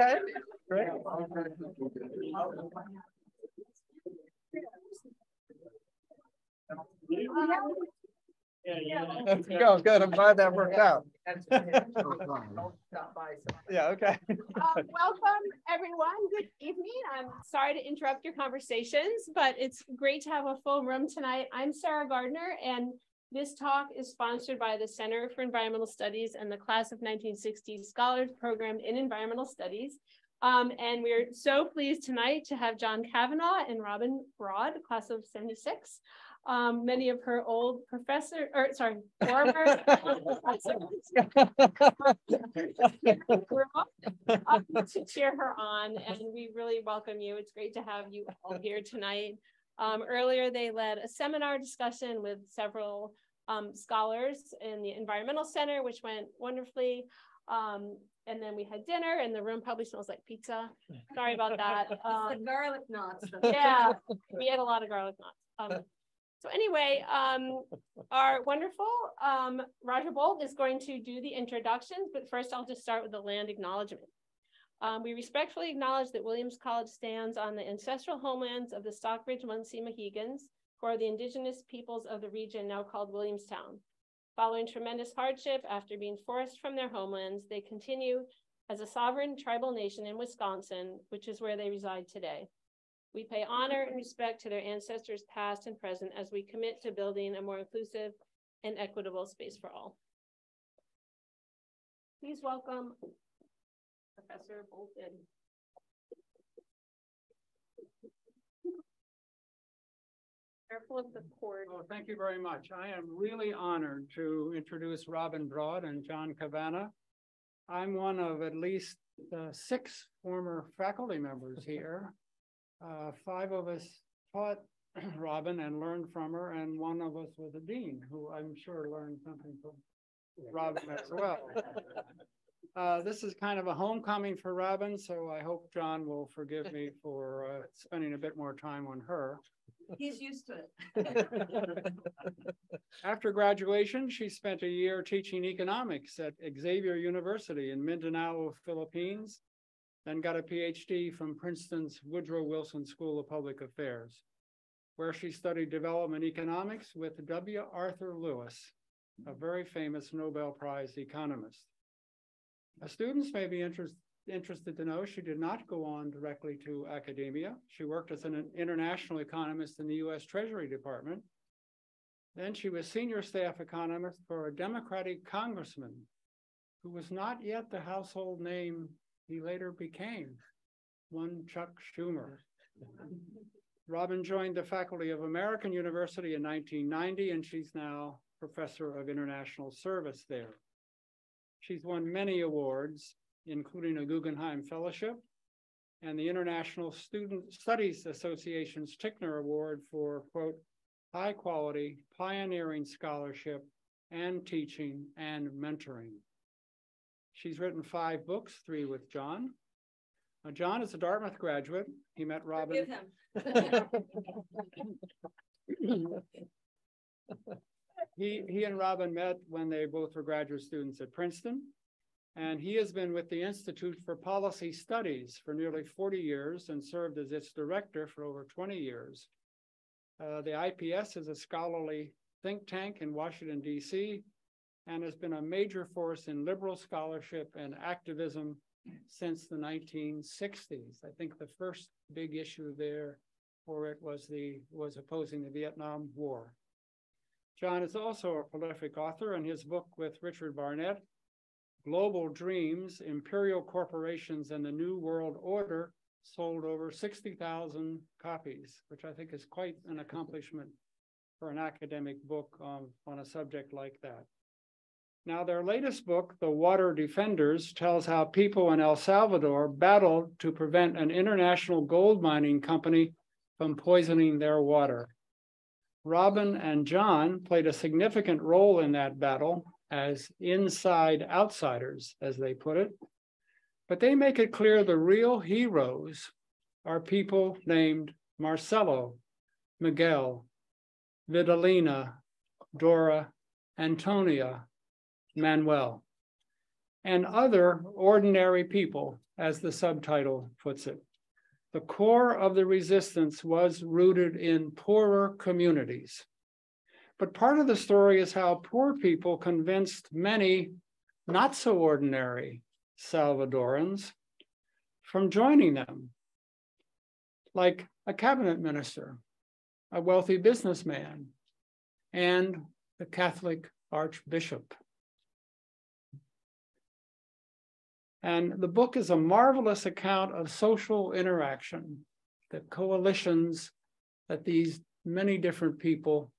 Okay, great. Go, good. I'm glad that worked out. Yeah, okay. Um, welcome, everyone. Good evening. I'm sorry to interrupt your conversations, but it's great to have a full room tonight. I'm Sarah Gardner, and this talk is sponsored by the Center for Environmental Studies and the Class of 1960 Scholars Program in Environmental Studies. Um, and we're so pleased tonight to have John Cavanagh and Robin Broad, class of 76 um, many of her old professor, or sorry, former um, to cheer her on. And we really welcome you. It's great to have you all here tonight. Um, earlier, they led a seminar discussion with several um, scholars in the Environmental Center, which went wonderfully. Um, and then we had dinner and the room probably smells like pizza. Sorry about that. Um, garlic knots. Yeah, we had a lot of garlic knots. Um, so anyway, um, our wonderful um, Roger Bolton is going to do the introductions, but first I'll just start with the land acknowledgement. Um, we respectfully acknowledge that Williams College stands on the ancestral homelands of the Stockbridge Munsee Mohicans, who are the indigenous peoples of the region now called Williamstown. Following tremendous hardship after being forced from their homelands, they continue as a sovereign tribal nation in Wisconsin, which is where they reside today. We pay honor and respect to their ancestors past and present as we commit to building a more inclusive and equitable space for all. Please welcome Professor Bolton. Careful of the cord. Oh, thank you very much. I am really honored to introduce Robin Broad and John Cavanagh. I'm one of at least uh, six former faculty members here uh, five of us taught Robin and learned from her, and one of us was a dean who I'm sure learned something from Robin as well. Uh, this is kind of a homecoming for Robin, so I hope John will forgive me for uh, spending a bit more time on her. He's used to it. After graduation, she spent a year teaching economics at Xavier University in Mindanao, Philippines, then got a PhD from Princeton's Woodrow Wilson School of Public Affairs, where she studied development economics with W. Arthur Lewis, a very famous Nobel Prize economist. Students may be interest, interested to know she did not go on directly to academia. She worked as an international economist in the US Treasury Department. Then she was senior staff economist for a Democratic congressman who was not yet the household name he later became one Chuck Schumer. Robin joined the faculty of American University in 1990, and she's now professor of international service there. She's won many awards, including a Guggenheim Fellowship and the International Student Studies Association's Tickner Award for, quote, high quality, pioneering scholarship and teaching and mentoring. She's written five books, three with John. Uh, John is a Dartmouth graduate. He met Robin. he, he and Robin met when they both were graduate students at Princeton. And he has been with the Institute for Policy Studies for nearly 40 years and served as its director for over 20 years. Uh, the IPS is a scholarly think tank in Washington, D.C., and has been a major force in liberal scholarship and activism since the 1960s. I think the first big issue there for it was the was opposing the Vietnam War. John is also a prolific author, and his book with Richard Barnet, Global Dreams, Imperial Corporations and the New World Order, sold over 60,000 copies, which I think is quite an accomplishment for an academic book on, on a subject like that. Now, their latest book, The Water Defenders, tells how people in El Salvador battled to prevent an international gold mining company from poisoning their water. Robin and John played a significant role in that battle as inside outsiders, as they put it. But they make it clear the real heroes are people named Marcelo, Miguel, Vidalina, Dora, Antonia, Manuel, and other ordinary people, as the subtitle puts it. The core of the resistance was rooted in poorer communities. But part of the story is how poor people convinced many not so ordinary Salvadorans from joining them, like a cabinet minister, a wealthy businessman, and the Catholic archbishop. And the book is a marvelous account of social interaction, the coalitions that these many different people,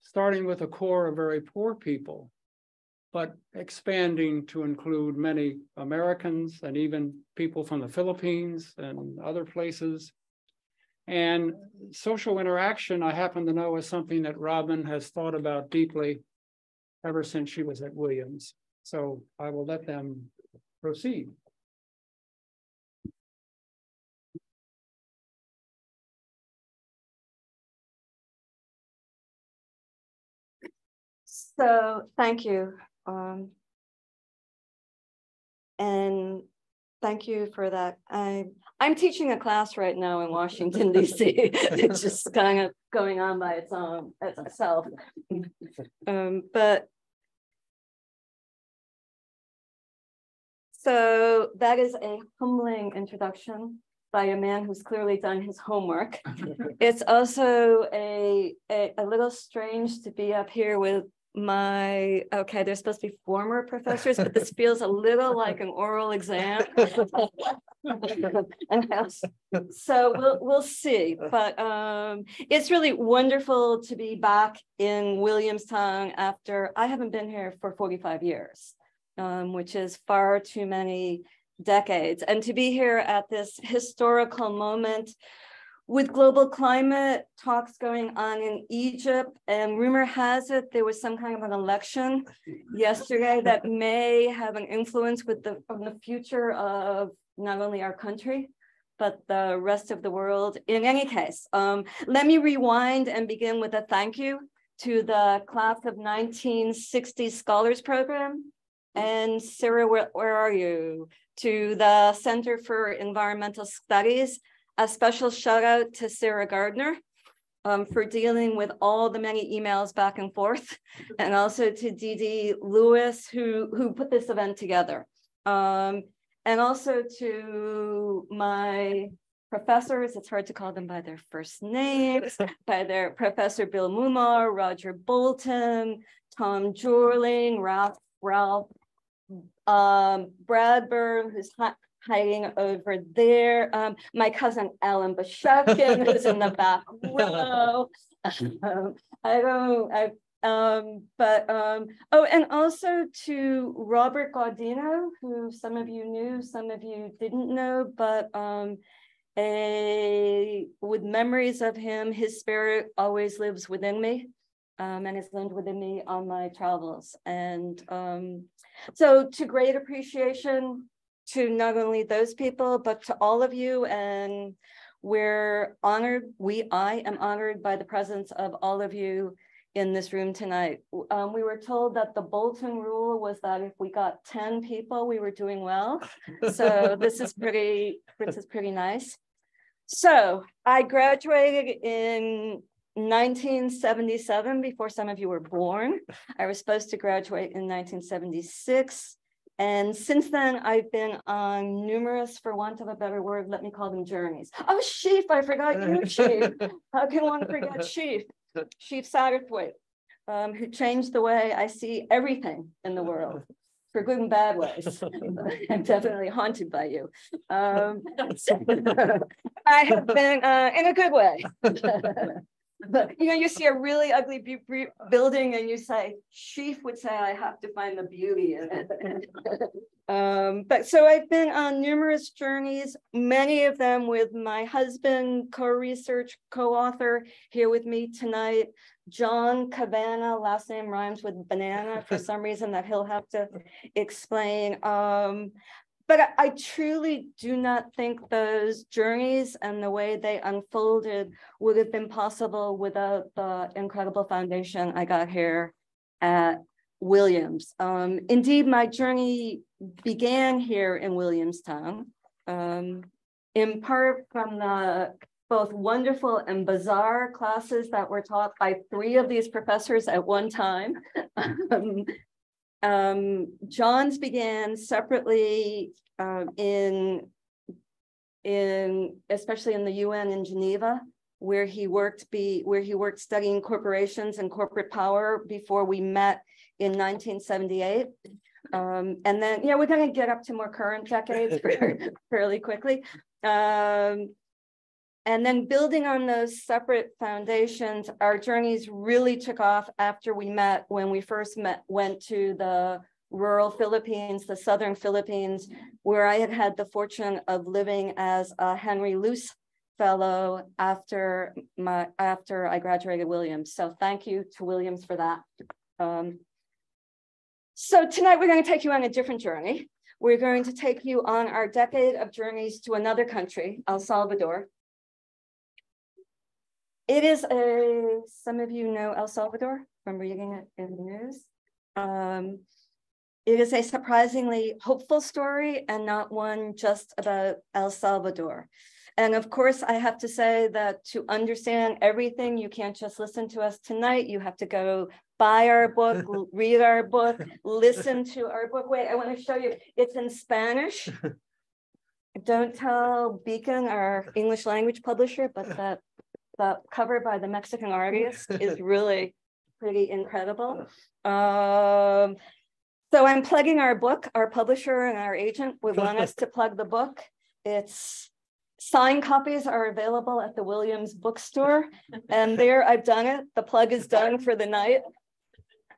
starting with a core of very poor people, but expanding to include many Americans and even people from the Philippines and other places. And social interaction, I happen to know, is something that Robin has thought about deeply ever since she was at Williams. So I will let them proceed. So thank you. Um, and thank you for that. I I'm teaching a class right now in Washington DC. it's just kind of going on by its own itself. Um, but so that is a humbling introduction by a man who's clearly done his homework. it's also a, a, a little strange to be up here with my okay they're supposed to be former professors but this feels a little like an oral exam. So we'll we'll see. But um it's really wonderful to be back in williamstown after i haven't been here for 45 years um, which is far too many decades and to be here at this historical moment with global climate talks going on in Egypt, and rumor has it there was some kind of an election yesterday that may have an influence with the on the future of not only our country, but the rest of the world. In any case, um, let me rewind and begin with a thank you to the class of 1960 Scholars Program. And Sarah, where, where are you? To the Center for Environmental Studies a special shout out to Sarah Gardner um, for dealing with all the many emails back and forth, and also to Dee Lewis, who, who put this event together. Um, and also to my professors, it's hard to call them by their first names, by their Professor Bill Moomaw, Roger Bolton, Tom Jorling, Ralph, Ralph um, Bradburd, who's hiding over there. Um, my cousin Ellen Bashakin, who's in the back row. Um, I don't, I, um, but, um, oh, and also to Robert Gaudino, who some of you knew, some of you didn't know, but um, a, with memories of him, his spirit always lives within me. Um, and has lived within me on my travels. And um, so to great appreciation to not only those people, but to all of you. And we're honored, we, I am honored by the presence of all of you in this room tonight. Um, we were told that the Bolton rule was that if we got 10 people, we were doing well. So this is pretty, this is pretty nice. So I graduated in 1977 before some of you were born. I was supposed to graduate in 1976. And since then, I've been on numerous, for want of a better word, let me call them journeys. Oh, Chief, I forgot you, Chief. How can one forget Chief? Chief Satterthwaite, um, who changed the way I see everything in the world for good and bad ways. I'm definitely haunted by you. Um, I have been uh, in a good way. But you know, you see a really ugly building and you say, Chief would say, I have to find the beauty in it. um, but so I've been on numerous journeys, many of them with my husband, co-research, co-author here with me tonight, John Cavanagh, last name rhymes with banana for some reason that he'll have to explain. Um, but I, truly do not think those journeys and the way they unfolded would have been possible without the incredible foundation I got here at Williams. Um, indeed, my journey began here in Williamstown, um, in part from the both wonderful and bizarre classes that were taught by three of these professors at one time. um, um, John's began separately um, in, in, especially in the UN in Geneva, where he worked be where he worked studying corporations and corporate power before we met in 1978. Um, and then, yeah, we're going to get up to more current decades fairly quickly. Um, and then building on those separate foundations, our journeys really took off after we met when we first met, went to the rural Philippines, the Southern Philippines, where I had had the fortune of living as a Henry Luce fellow after my after I graduated Williams. So thank you to Williams for that. Um, so tonight we're going to take you on a different journey. We're going to take you on our decade of journeys to another country, El Salvador. It is a, some of you know El Salvador from reading it in the news. Um, it is a surprisingly hopeful story and not one just about El Salvador. And of course, I have to say that to understand everything, you can't just listen to us tonight. You have to go buy our book, read our book, listen to our book. Wait, I want to show you. It's in Spanish. Don't tell Beacon, our English language publisher, but that the cover by the Mexican artist is really pretty incredible. Um, so I'm plugging our book. Our publisher and our agent would want us to plug the book. It's Signed copies are available at the Williams bookstore. And there I've done it. The plug is done for the night.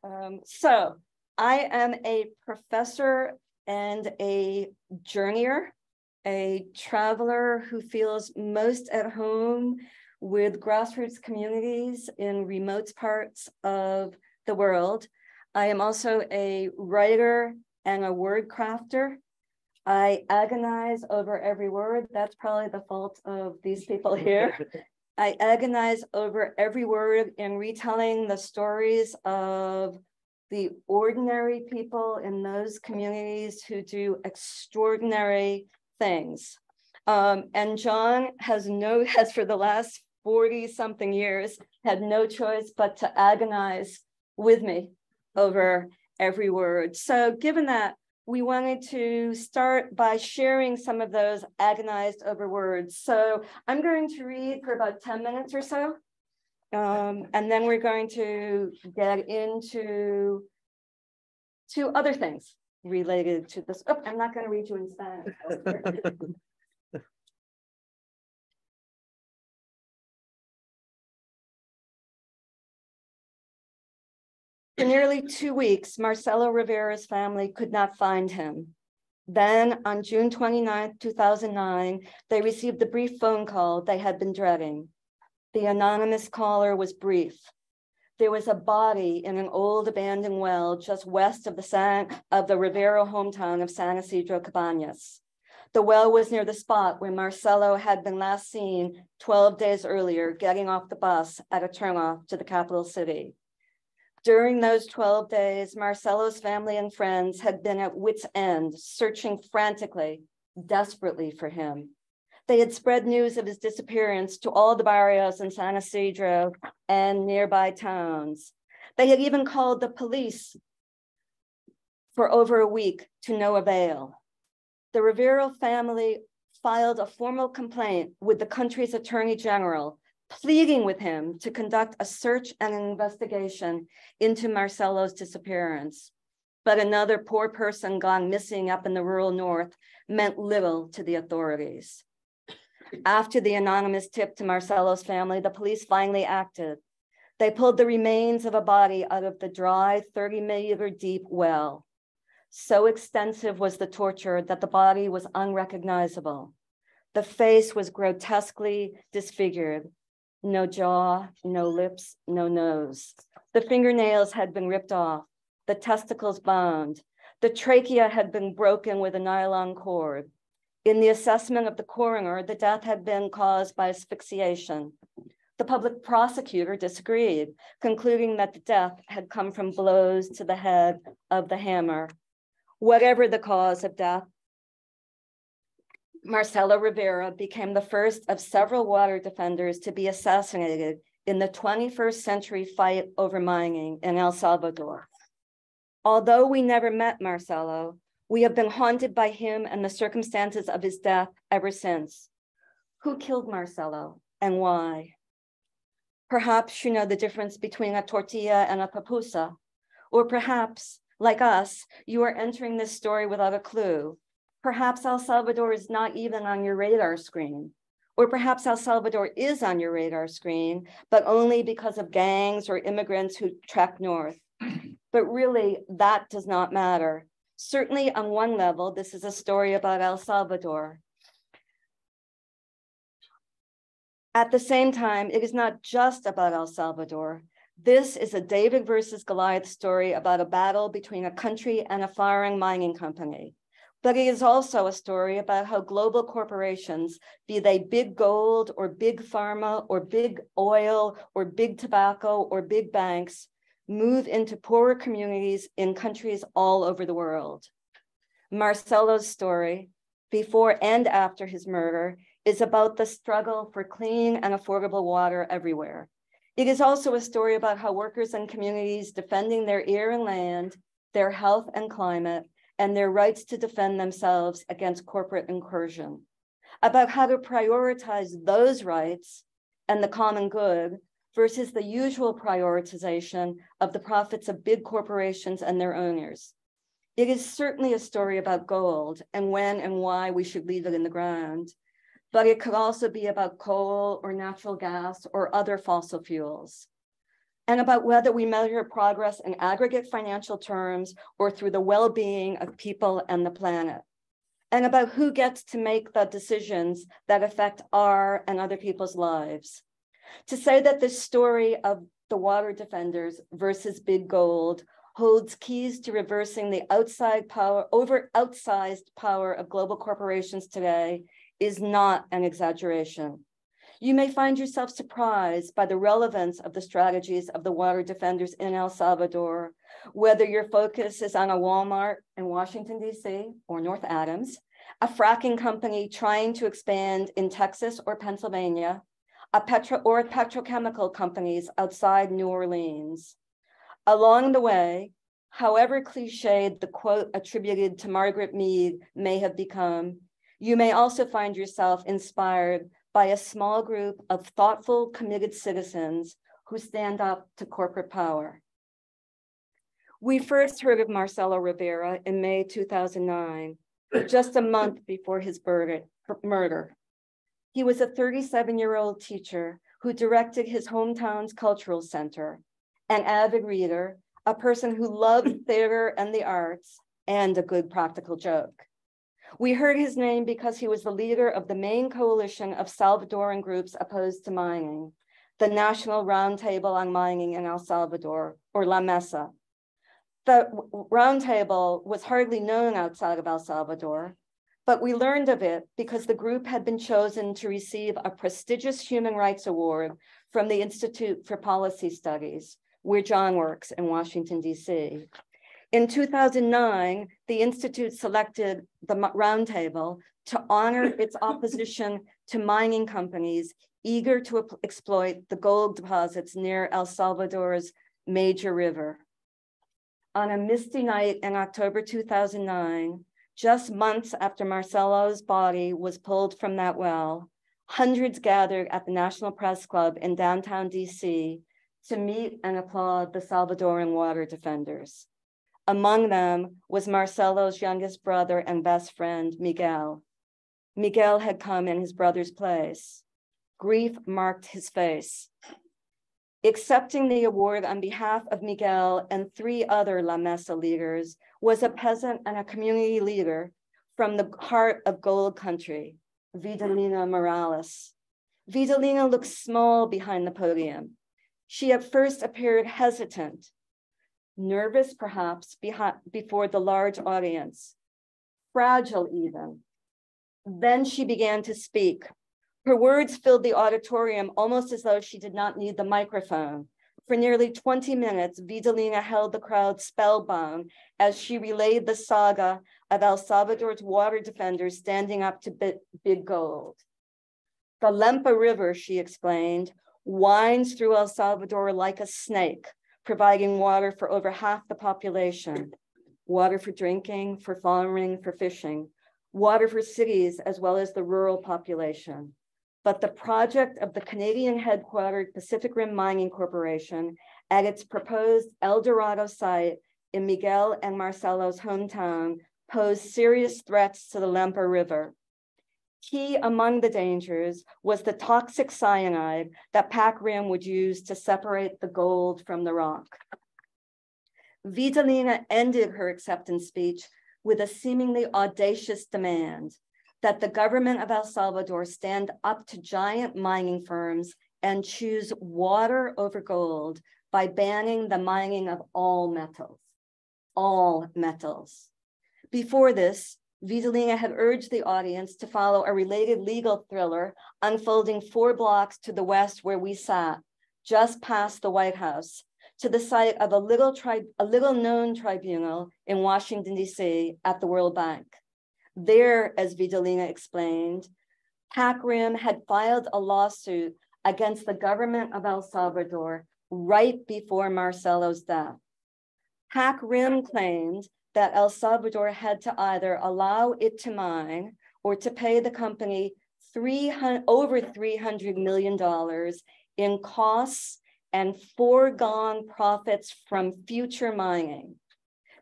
Um, so I am a professor and a journeyer, a traveler who feels most at home with grassroots communities in remote parts of the world. I am also a writer and a word crafter. I agonize over every word. That's probably the fault of these people here. I agonize over every word in retelling the stories of the ordinary people in those communities who do extraordinary things. Um, and John has no, has for the last 40 something years, had no choice but to agonize with me over every word. So given that, we wanted to start by sharing some of those agonized over words. So I'm going to read for about 10 minutes or so. Um, and then we're going to get into to other things related to this. Oh, I'm not going to read you in Spanish. For nearly two weeks, Marcelo Rivera's family could not find him. Then on June 29, 2009, they received the brief phone call they had been dreading. The anonymous caller was brief. There was a body in an old abandoned well just west of the San, of the Rivera hometown of San Isidro Cabañas. The well was near the spot where Marcelo had been last seen 12 days earlier, getting off the bus at a turnoff to the capital city. During those 12 days, Marcelo's family and friends had been at wit's end, searching frantically, desperately for him. They had spread news of his disappearance to all the barrios in San Isidro and nearby towns. They had even called the police for over a week to no avail. The Rivera family filed a formal complaint with the country's attorney general pleading with him to conduct a search and an investigation into Marcelo's disappearance. But another poor person gone missing up in the rural north meant little to the authorities. After the anonymous tip to Marcelo's family, the police finally acted. They pulled the remains of a body out of the dry 30 meter deep well. So extensive was the torture that the body was unrecognizable. The face was grotesquely disfigured, no jaw, no lips, no nose. The fingernails had been ripped off, the testicles bound, the trachea had been broken with a nylon cord. In the assessment of the coroner, the death had been caused by asphyxiation. The public prosecutor disagreed, concluding that the death had come from blows to the head of the hammer. Whatever the cause of death, Marcelo Rivera became the first of several water defenders to be assassinated in the 21st century fight over mining in El Salvador. Although we never met Marcelo, we have been haunted by him and the circumstances of his death ever since. Who killed Marcelo and why? Perhaps you know the difference between a tortilla and a pupusa, or perhaps, like us, you are entering this story without a clue. Perhaps El Salvador is not even on your radar screen. Or perhaps El Salvador is on your radar screen, but only because of gangs or immigrants who trek north. But really, that does not matter. Certainly, on one level, this is a story about El Salvador. At the same time, it is not just about El Salvador. This is a David versus Goliath story about a battle between a country and a foreign mining company. But it is also a story about how global corporations, be they big gold or big pharma or big oil or big tobacco or big banks, move into poorer communities in countries all over the world. Marcelo's story, before and after his murder, is about the struggle for clean and affordable water everywhere. It is also a story about how workers and communities defending their air and land, their health and climate, and their rights to defend themselves against corporate incursion, about how to prioritize those rights and the common good versus the usual prioritization of the profits of big corporations and their owners. It is certainly a story about gold and when and why we should leave it in the ground, but it could also be about coal or natural gas or other fossil fuels and about whether we measure progress in aggregate financial terms or through the well-being of people and the planet, and about who gets to make the decisions that affect our and other people's lives. To say that the story of the water defenders versus big gold holds keys to reversing the outside power, over outsized power of global corporations today is not an exaggeration. You may find yourself surprised by the relevance of the strategies of the water defenders in El Salvador, whether your focus is on a Walmart in Washington, D.C. or North Adams, a fracking company trying to expand in Texas or Pennsylvania, a petro or petrochemical companies outside New Orleans. Along the way, however cliched the quote attributed to Margaret Mead may have become, you may also find yourself inspired by a small group of thoughtful, committed citizens who stand up to corporate power. We first heard of Marcelo Rivera in May 2009, just a month before his murder. He was a 37 year old teacher who directed his hometown's cultural center, an avid reader, a person who loved theater and the arts, and a good practical joke. We heard his name because he was the leader of the main coalition of Salvadoran groups opposed to mining, the National Roundtable on Mining in El Salvador, or La Mesa. The roundtable was hardly known outside of El Salvador, but we learned of it because the group had been chosen to receive a prestigious human rights award from the Institute for Policy Studies, where John works in Washington, DC. In 2009, the Institute selected the roundtable to honor its opposition to mining companies eager to exploit the gold deposits near El Salvador's major river. On a misty night in October 2009, just months after Marcelo's body was pulled from that well, hundreds gathered at the National Press Club in downtown DC to meet and applaud the Salvadoran water defenders. Among them was Marcelo's youngest brother and best friend, Miguel. Miguel had come in his brother's place. Grief marked his face. Accepting the award on behalf of Miguel and three other La Mesa leaders was a peasant and a community leader from the heart of gold country, Vidalina Morales. Vidalina looked small behind the podium. She at first appeared hesitant nervous perhaps before the large audience, fragile even. Then she began to speak, Her words filled the auditorium almost as though she did not need the microphone. For nearly 20 minutes, Vidalina held the crowd spellbound as she relayed the saga of El Salvador's water defenders standing up to big gold. The Lempa River, she explained, winds through El Salvador like a snake, providing water for over half the population, water for drinking, for farming, for fishing, water for cities, as well as the rural population. But the project of the Canadian headquartered Pacific Rim Mining Corporation at its proposed El Dorado site in Miguel and Marcelo's hometown posed serious threats to the Lempa River. Key among the dangers was the toxic cyanide that Pac Rim would use to separate the gold from the rock. Vidalina ended her acceptance speech with a seemingly audacious demand that the government of El Salvador stand up to giant mining firms and choose water over gold by banning the mining of all metals, all metals. Before this, Vidalina had urged the audience to follow a related legal thriller unfolding four blocks to the west where we sat, just past the White House, to the site of a little, a little known tribunal in Washington, D.C. at the World Bank. There, as Vidalina explained, Pac Rim had filed a lawsuit against the government of El Salvador right before Marcelo's death. Pac Rim claimed that El Salvador had to either allow it to mine or to pay the company 300, over $300 million in costs and foregone profits from future mining.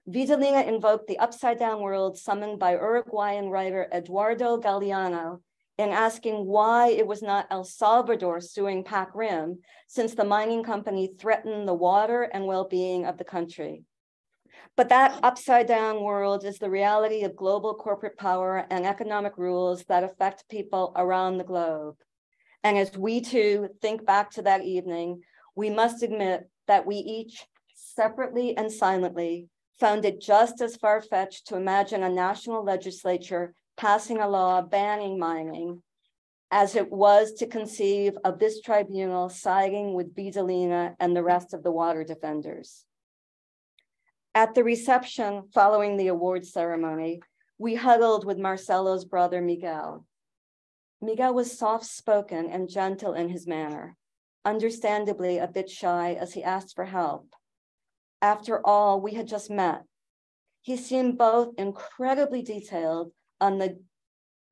Vidalina invoked the upside down world summoned by Uruguayan writer Eduardo Galeano in asking why it was not El Salvador suing Pac Rim, since the mining company threatened the water and well being of the country. But that upside down world is the reality of global corporate power and economic rules that affect people around the globe. And as we too think back to that evening, we must admit that we each, separately and silently, found it just as far fetched to imagine a national legislature passing a law banning mining as it was to conceive of this tribunal siding with Vidalina and the rest of the water defenders. At the reception following the award ceremony, we huddled with Marcelo's brother, Miguel. Miguel was soft spoken and gentle in his manner, understandably a bit shy as he asked for help. After all, we had just met. He seemed both incredibly detailed on the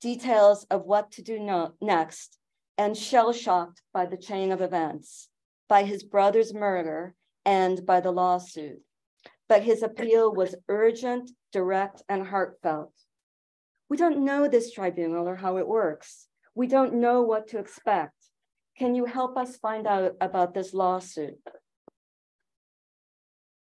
details of what to do no next and shell shocked by the chain of events, by his brother's murder, and by the lawsuit but his appeal was urgent, direct, and heartfelt. We don't know this tribunal or how it works. We don't know what to expect. Can you help us find out about this lawsuit?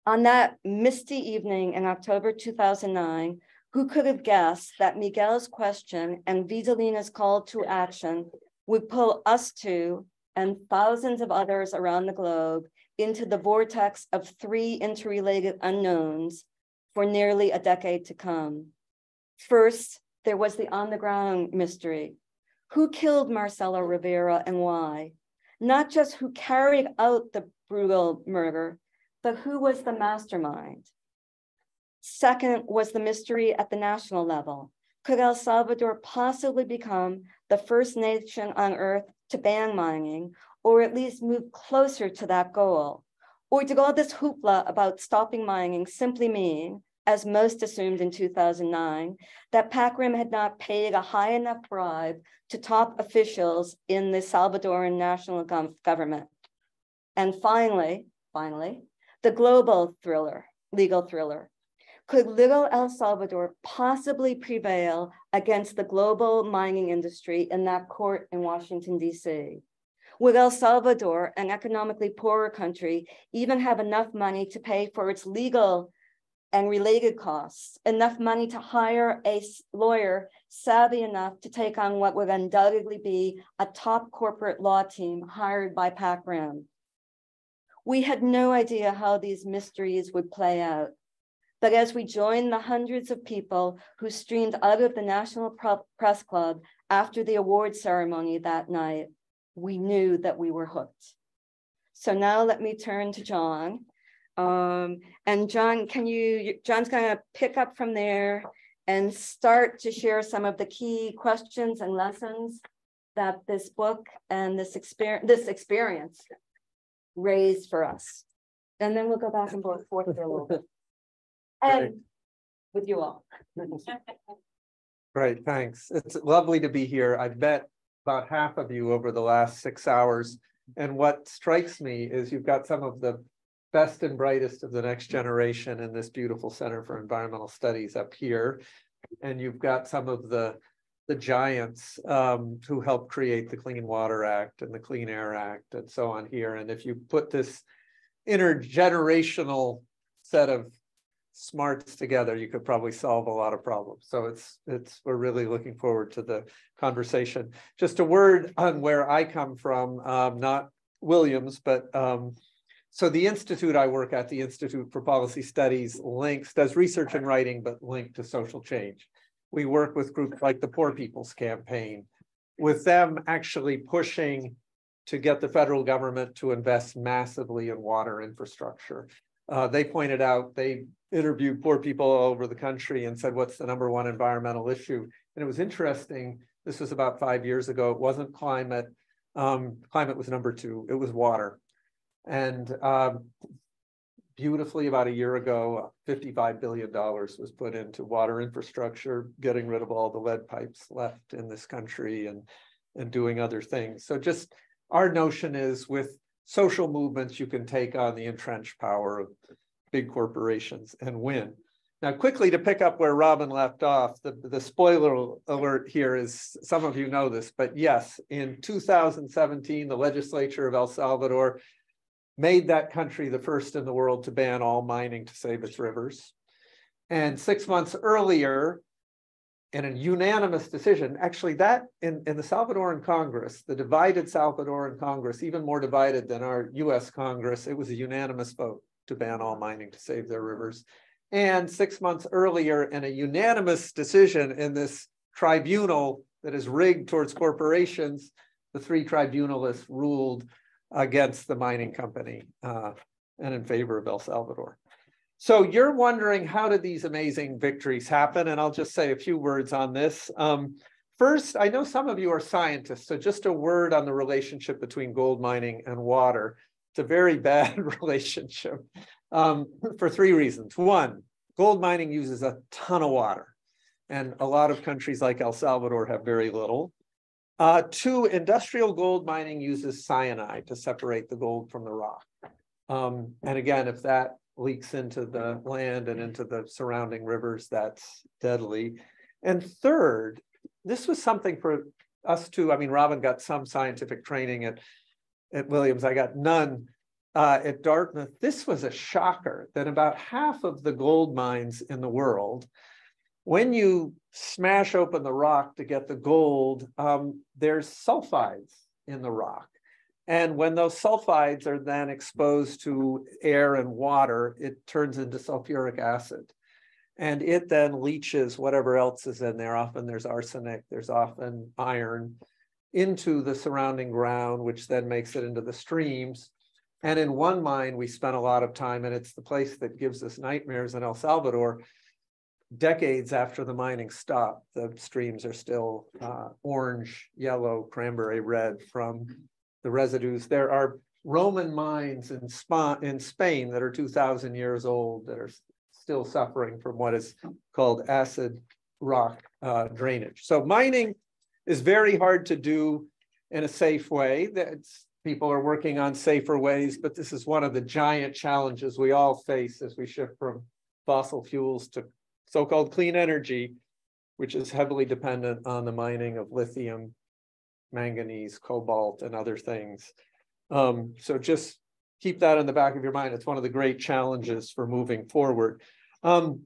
On that misty evening in October 2009, who could have guessed that Miguel's question and Vidalina's call to action would pull us two and thousands of others around the globe into the vortex of three interrelated unknowns for nearly a decade to come. First, there was the on the ground mystery. Who killed Marcelo Rivera and why? Not just who carried out the brutal murder, but who was the mastermind? Second was the mystery at the national level. Could El Salvador possibly become the first nation on earth to ban mining or at least move closer to that goal? Or did all this hoopla about stopping mining simply mean, as most assumed in 2009, that Pac Rim had not paid a high enough bribe to top officials in the Salvadoran national government? And finally, finally, the global thriller, legal thriller. Could little El Salvador possibly prevail against the global mining industry in that court in Washington, D.C.? Would El Salvador, an economically poorer country, even have enough money to pay for its legal and related costs, enough money to hire a lawyer savvy enough to take on what would undoubtedly be a top corporate law team hired by Pac Rim? We had no idea how these mysteries would play out. But as we joined the hundreds of people who streamed out of the National Press Club after the award ceremony that night, we knew that we were hooked. So now let me turn to John. Um, and John, can you, John's gonna pick up from there and start to share some of the key questions and lessons that this book and this experience, this experience raised for us. And then we'll go back and forth for a little bit. And with you all. Great, thanks. It's lovely to be here. I've met about half of you over the last six hours. And what strikes me is you've got some of the best and brightest of the next generation in this beautiful Center for Environmental Studies up here. And you've got some of the the giants um, who helped create the Clean Water Act and the Clean Air Act and so on here. And if you put this intergenerational set of smarts together, you could probably solve a lot of problems. So it's it's we're really looking forward to the conversation. Just a word on where I come from, um, not Williams, but um, so the institute I work at, the Institute for Policy Studies, links does research and writing, but linked to social change we work with groups like the Poor People's Campaign, with them actually pushing to get the federal government to invest massively in water infrastructure. Uh, they pointed out, they interviewed poor people all over the country and said, what's the number one environmental issue? And it was interesting, this was about five years ago, it wasn't climate, um, climate was number two, it was water. And um, beautifully about a year ago, $55 billion was put into water infrastructure, getting rid of all the lead pipes left in this country and, and doing other things. So just our notion is with social movements, you can take on the entrenched power of big corporations and win. Now, quickly to pick up where Robin left off, the, the spoiler alert here is some of you know this, but yes, in 2017, the legislature of El Salvador made that country the first in the world to ban all mining to save its rivers. And six months earlier, in a unanimous decision, actually that in, in the Salvadoran Congress, the divided Salvadoran Congress, even more divided than our US Congress, it was a unanimous vote to ban all mining to save their rivers. And six months earlier, in a unanimous decision in this tribunal that is rigged towards corporations, the three tribunalists ruled against the mining company uh, and in favor of El Salvador. So you're wondering how did these amazing victories happen? And I'll just say a few words on this. Um, first, I know some of you are scientists, so just a word on the relationship between gold mining and water. It's a very bad relationship um, for three reasons. One, gold mining uses a ton of water, and a lot of countries like El Salvador have very little. Uh, two, industrial gold mining uses cyanide to separate the gold from the rock. Um, and again, if that leaks into the land and into the surrounding rivers, that's deadly. And third, this was something for us too. I mean, Robin got some scientific training at, at Williams. I got none uh, at Dartmouth. This was a shocker that about half of the gold mines in the world when you smash open the rock to get the gold, um, there's sulfides in the rock. And when those sulfides are then exposed to air and water, it turns into sulfuric acid. And it then leaches whatever else is in there. Often there's arsenic, there's often iron into the surrounding ground, which then makes it into the streams. And in one mine, we spent a lot of time, and it's the place that gives us nightmares in El Salvador decades after the mining stopped, the streams are still uh, orange, yellow, cranberry red from the residues. There are Roman mines in, Spa in Spain that are 2,000 years old that are still suffering from what is called acid rock uh, drainage. So mining is very hard to do in a safe way. That's, people are working on safer ways, but this is one of the giant challenges we all face as we shift from fossil fuels to so-called clean energy, which is heavily dependent on the mining of lithium, manganese, cobalt, and other things. Um, so just keep that in the back of your mind. It's one of the great challenges for moving forward. Um,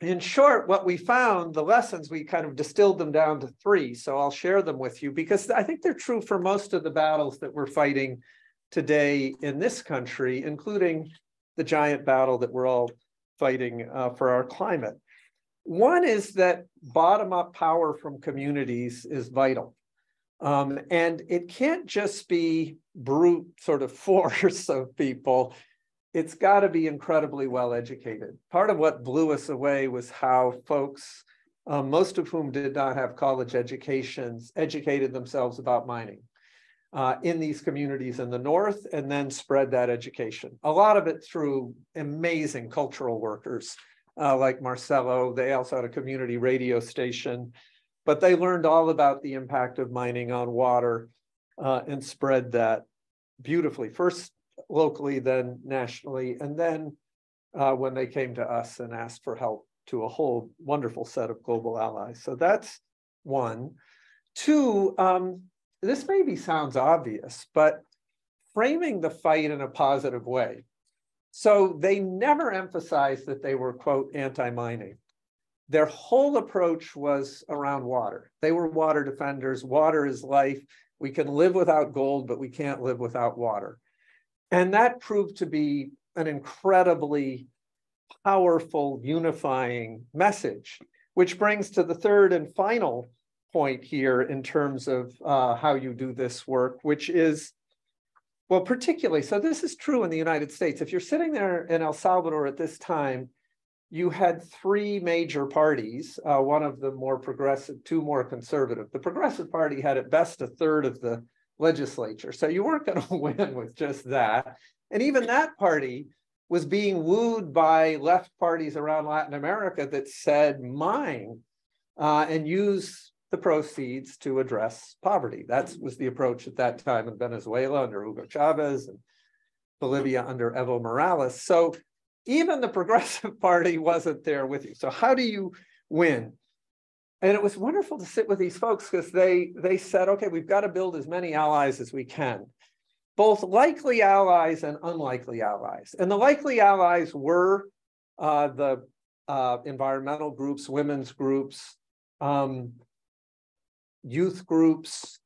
in short, what we found, the lessons, we kind of distilled them down to three. So I'll share them with you because I think they're true for most of the battles that we're fighting today in this country, including the giant battle that we're all fighting uh, for our climate. One is that bottom-up power from communities is vital. Um, and it can't just be brute sort of force of people. It's got to be incredibly well educated. Part of what blew us away was how folks, um, most of whom did not have college educations, educated themselves about mining uh, in these communities in the North and then spread that education. A lot of it through amazing cultural workers uh, like Marcelo. They also had a community radio station, but they learned all about the impact of mining on water uh, and spread that beautifully, first locally, then nationally, and then uh, when they came to us and asked for help to a whole wonderful set of global allies. So that's one. Two, um, this maybe sounds obvious, but framing the fight in a positive way. So they never emphasized that they were, quote, anti-mining. Their whole approach was around water. They were water defenders. Water is life. We can live without gold, but we can't live without water. And that proved to be an incredibly powerful, unifying message, which brings to the third and final point here in terms of uh, how you do this work, which is, well, particularly, so this is true in the United States. If you're sitting there in El Salvador at this time, you had three major parties, uh, one of them more progressive, two more conservative. The Progressive Party had at best a third of the legislature. So you weren't going to win with just that. And even that party was being wooed by left parties around Latin America that said mine uh, and use the proceeds to address poverty. That was the approach at that time in Venezuela under Hugo Chavez and Bolivia under Evo Morales. So even the Progressive Party wasn't there with you. So how do you win? And it was wonderful to sit with these folks because they they said, okay, we've got to build as many allies as we can, both likely allies and unlikely allies. And the likely allies were uh, the uh, environmental groups, women's groups, um, youth groups,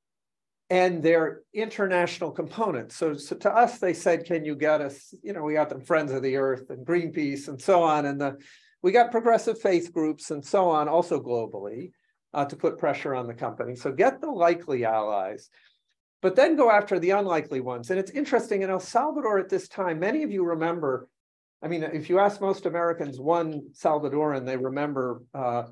and their international components. So, so to us, they said, can you get us, you know, we got them Friends of the Earth and Greenpeace and so on. And the we got progressive faith groups and so on, also globally, uh, to put pressure on the company. So get the likely allies, but then go after the unlikely ones. And it's interesting in El Salvador at this time, many of you remember, I mean, if you ask most Americans, one Salvadoran, they remember uh,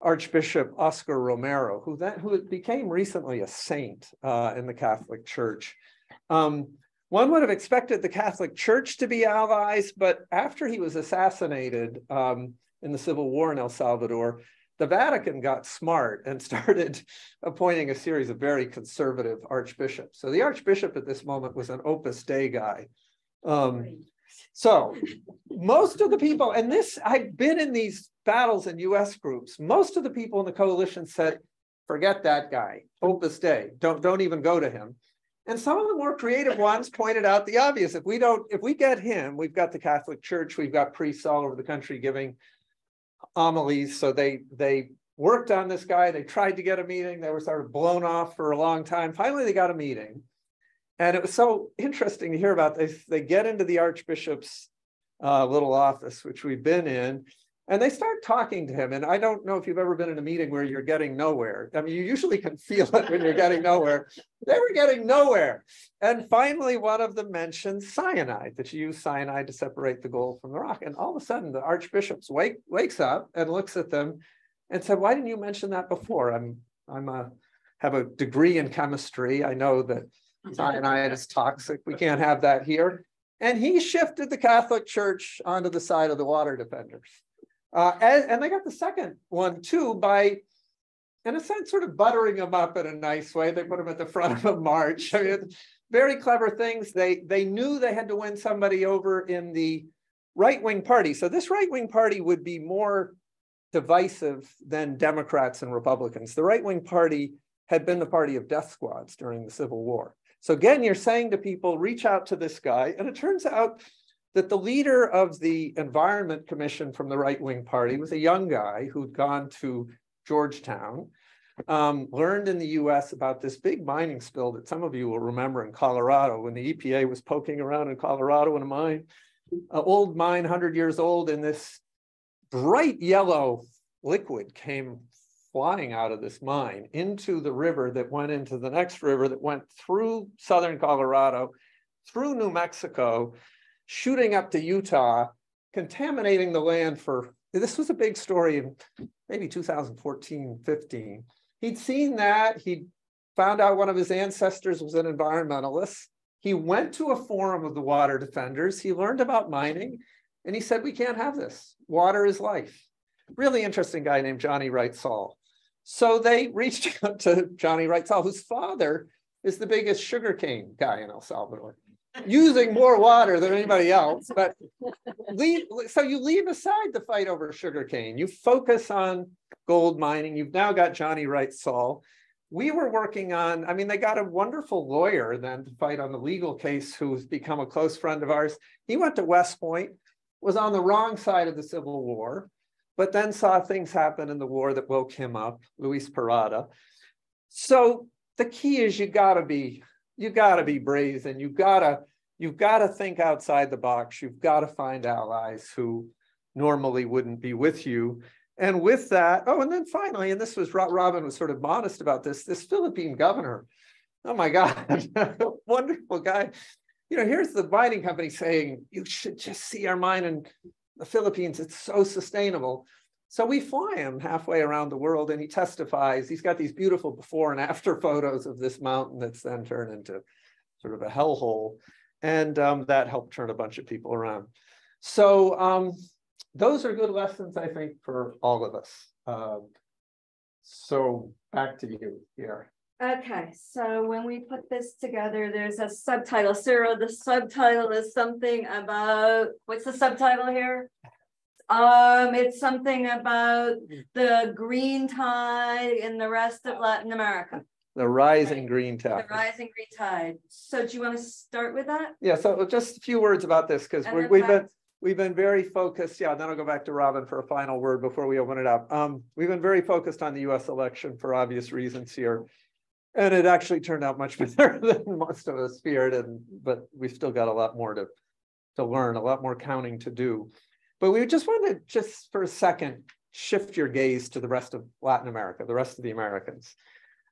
Archbishop Oscar Romero, who then who became recently a saint uh, in the Catholic Church. Um, one would have expected the Catholic Church to be allies, but after he was assassinated um, in the Civil War in El Salvador, the Vatican got smart and started appointing a series of very conservative archbishops. So the archbishop at this moment was an Opus Dei guy. Um, so most of the people, and this, I've been in these battles in US groups, most of the people in the coalition said, forget that guy, Opus Dei, don't, don't even go to him. And some of the more creative ones pointed out the obvious. If we don't, if we get him, we've got the Catholic Church, we've got priests all over the country giving homilies. So they they worked on this guy. They tried to get a meeting. They were sort of blown off for a long time. Finally, they got a meeting. And it was so interesting to hear about this. They get into the Archbishop's uh, little office, which we've been in, and they start talking to him. And I don't know if you've ever been in a meeting where you're getting nowhere. I mean, you usually can feel it when you're getting nowhere. They were getting nowhere. And finally, one of them mentioned cyanide, that you use cyanide to separate the gold from the rock. And all of a sudden, the archbishop wake, wakes up and looks at them and said, why didn't you mention that before? I'm, I'm a, have a degree in chemistry. I know that cyanide is toxic. We can't have that here. And he shifted the Catholic Church onto the side of the water defenders. Uh, and, and they got the second one too by, in a sense, sort of buttering them up in a nice way. They put them at the front of a march. I mean, very clever things. They they knew they had to win somebody over in the right wing party. So this right wing party would be more divisive than Democrats and Republicans. The right wing party had been the party of death squads during the Civil War. So again, you're saying to people, reach out to this guy. And it turns out that the leader of the Environment Commission from the right wing party was a young guy who'd gone to Georgetown, um, learned in the US about this big mining spill that some of you will remember in Colorado when the EPA was poking around in Colorado in a mine, an old mine, 100 years old, in this bright yellow liquid came flying out of this mine into the river that went into the next river that went through southern Colorado, through New Mexico, shooting up to Utah, contaminating the land for, this was a big story in maybe 2014, 15. He'd seen that, he found out one of his ancestors was an environmentalist. He went to a forum of the water defenders, he learned about mining, and he said, we can't have this. Water is life. Really interesting guy named Johnny Wright Sol. So they reached out to Johnny Wright Sol, whose father is the biggest sugarcane guy in El Salvador, using more water than anybody else. But leave, so you leave aside the fight over sugarcane. You focus on gold mining. You've now got Johnny Wright Sol. We were working on, I mean, they got a wonderful lawyer then to fight on the legal case who's become a close friend of ours. He went to West Point, was on the wrong side of the Civil War, but then saw things happen in the war that woke him up, Luis Parada. So the key is you gotta be, you gotta be brazen. You gotta, you've gotta think outside the box. You've gotta find allies who normally wouldn't be with you. And with that, oh, and then finally, and this was Robin was sort of modest about this, this Philippine governor. Oh my God, wonderful guy you know, here's the mining company saying, you should just see our mine in the Philippines. It's so sustainable. So we fly him halfway around the world and he testifies. He's got these beautiful before and after photos of this mountain that's then turned into sort of a hellhole. And um, that helped turn a bunch of people around. So um, those are good lessons, I think, for all of us. Uh, so back to you here. Okay, so when we put this together, there's a subtitle. Cyril, the subtitle is something about, what's the subtitle here? Um, it's something about the green tide in the rest of Latin America. The rising green tide. The rising green tide. So do you want to start with that? Yeah, so just a few words about this because we've been we've been very focused. Yeah, then I'll go back to Robin for a final word before we open it up. Um, we've been very focused on the U.S. election for obvious reasons here. And it actually turned out much better than most of us feared, and but we still got a lot more to to learn, a lot more counting to do. But we just wanted to just for a second shift your gaze to the rest of Latin America, the rest of the Americans,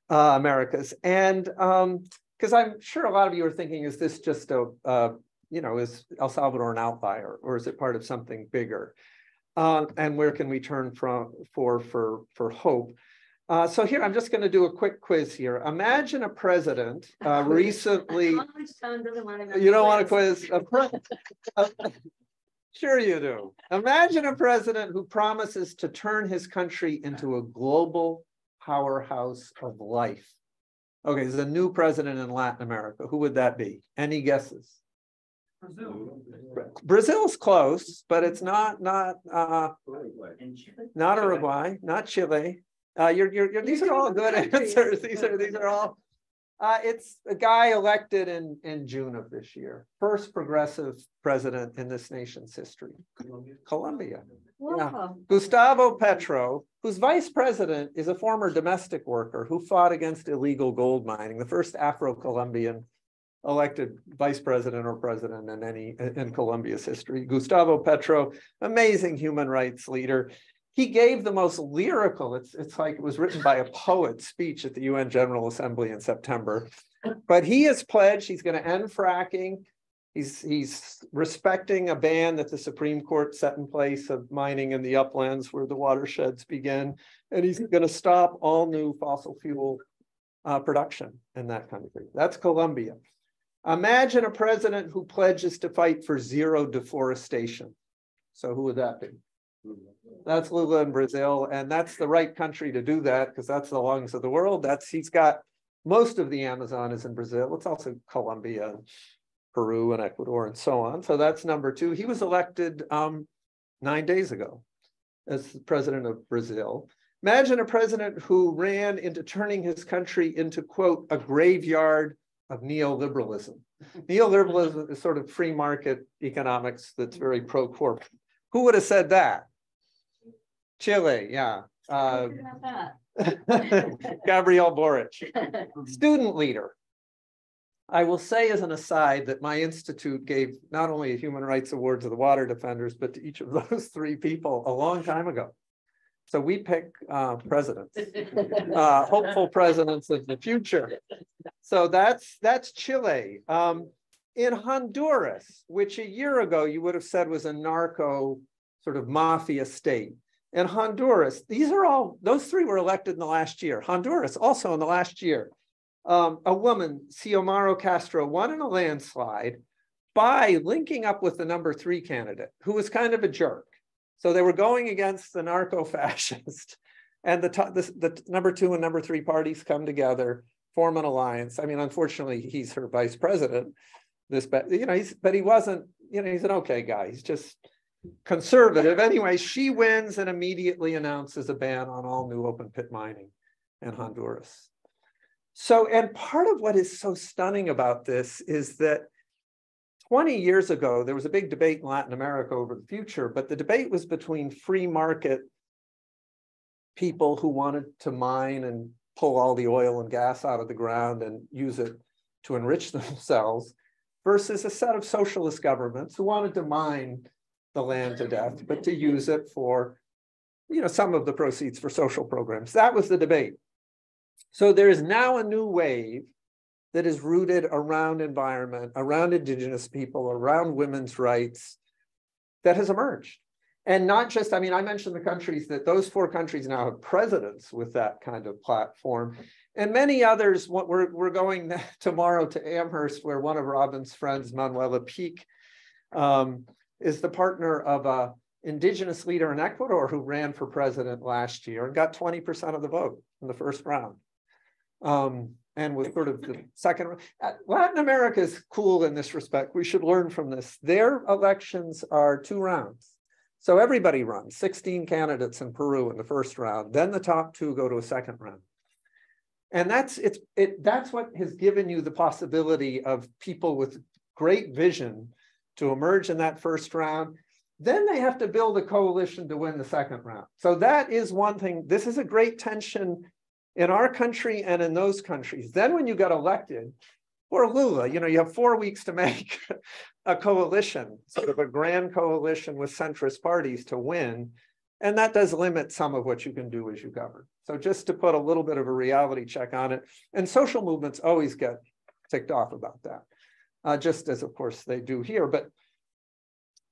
uh, Americas, and because um, I'm sure a lot of you are thinking, is this just a uh, you know, is El Salvador an outlier, or is it part of something bigger? Uh, and where can we turn from for for for hope? Uh, so here, I'm just going to do a quick quiz here. Imagine a president uh, recently. You don't want to quiz? Sure you do. Imagine a president who promises to turn his country into a global powerhouse of life. Okay, there's a new president in Latin America. Who would that be? Any guesses? Brazil. Brazil's close, but it's not not uh, not Uruguay, not Chile. Uh, you're, you're, you're, these are all good answers. These are these are all. Uh, it's a guy elected in in June of this year, first progressive president in this nation's history. Colombia. Colombia. Wow. Yeah. Gustavo Petro, whose vice president is a former domestic worker who fought against illegal gold mining, the first Afro-Colombian elected vice president or president in any in Colombia's history. Gustavo Petro, amazing human rights leader he gave the most lyrical, it's, it's like it was written by a poet speech at the UN General Assembly in September. But he has pledged he's going to end fracking. He's, he's respecting a ban that the Supreme Court set in place of mining in the uplands where the watersheds begin. And he's going to stop all new fossil fuel uh, production and that thing. That's Colombia. Imagine a president who pledges to fight for zero deforestation. So who would that be? That's Lula in Brazil, and that's the right country to do that because that's the lungs of the world. That's he's got most of the Amazon is in Brazil. It's also Colombia, Peru, and Ecuador, and so on. So that's number two. He was elected um, nine days ago as the president of Brazil. Imagine a president who ran into turning his country into quote a graveyard of neoliberalism. Neoliberalism is sort of free market economics that's very pro corp. Who would have said that? Chile, yeah. Uh, Gabriel Boric, student leader. I will say as an aside that my institute gave not only a human rights award to the water defenders, but to each of those three people a long time ago. So we pick uh, presidents, uh, hopeful presidents of the future. So that's that's Chile. Um, in Honduras, which a year ago you would have said was a narco sort of mafia state. In Honduras, these are all, those three were elected in the last year. Honduras also in the last year. Um, a woman, Xiomara Castro, won in a landslide by linking up with the number three candidate, who was kind of a jerk. So they were going against the narco fascist. And the, the, the number two and number three parties come together, form an alliance. I mean, unfortunately, he's her vice president. This, but you know, he's but he wasn't. You know, he's an okay guy. He's just conservative. Anyway, she wins and immediately announces a ban on all new open pit mining in Honduras. So, and part of what is so stunning about this is that 20 years ago, there was a big debate in Latin America over the future, but the debate was between free market people who wanted to mine and pull all the oil and gas out of the ground and use it to enrich themselves versus a set of socialist governments who wanted to mine the land to death, but to use it for, you know, some of the proceeds for social programs. That was the debate. So there is now a new wave that is rooted around environment, around indigenous people, around women's rights that has emerged. And not just, I mean, I mentioned the countries that those four countries now have presidents with that kind of platform. And many others, what we're, we're going tomorrow to Amherst, where one of Robin's friends, Manuela Picq, um, is the partner of a indigenous leader in Ecuador who ran for president last year and got 20% of the vote in the first round. Um, and was sort of the second. Uh, Latin America is cool in this respect. We should learn from this. Their elections are two rounds. So everybody runs, 16 candidates in Peru in the first round. Then the top two go to a second round. And that's it's it that's what has given you the possibility of people with great vision to emerge in that first round. Then they have to build a coalition to win the second round. So that is one thing. This is a great tension in our country and in those countries. Then when you got elected, or Lula, you know, you have four weeks to make a coalition, sort of a grand coalition with centrist parties to win. And that does limit some of what you can do as you govern. So just to put a little bit of a reality check on it, and social movements always get ticked off about that, uh, just as of course they do here. But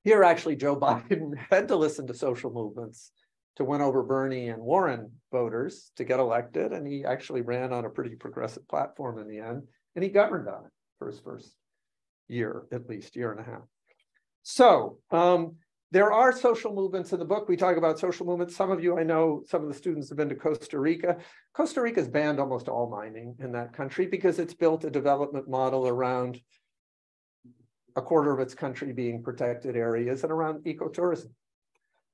here actually Joe Biden had to listen to social movements to win over Bernie and Warren voters to get elected. And he actually ran on a pretty progressive platform in the end. And he governed on it for his first year, at least year and a half. So um, there are social movements in the book. We talk about social movements. Some of you, I know, some of the students have been to Costa Rica. Costa Rica's banned almost all mining in that country because it's built a development model around a quarter of its country being protected areas and around ecotourism.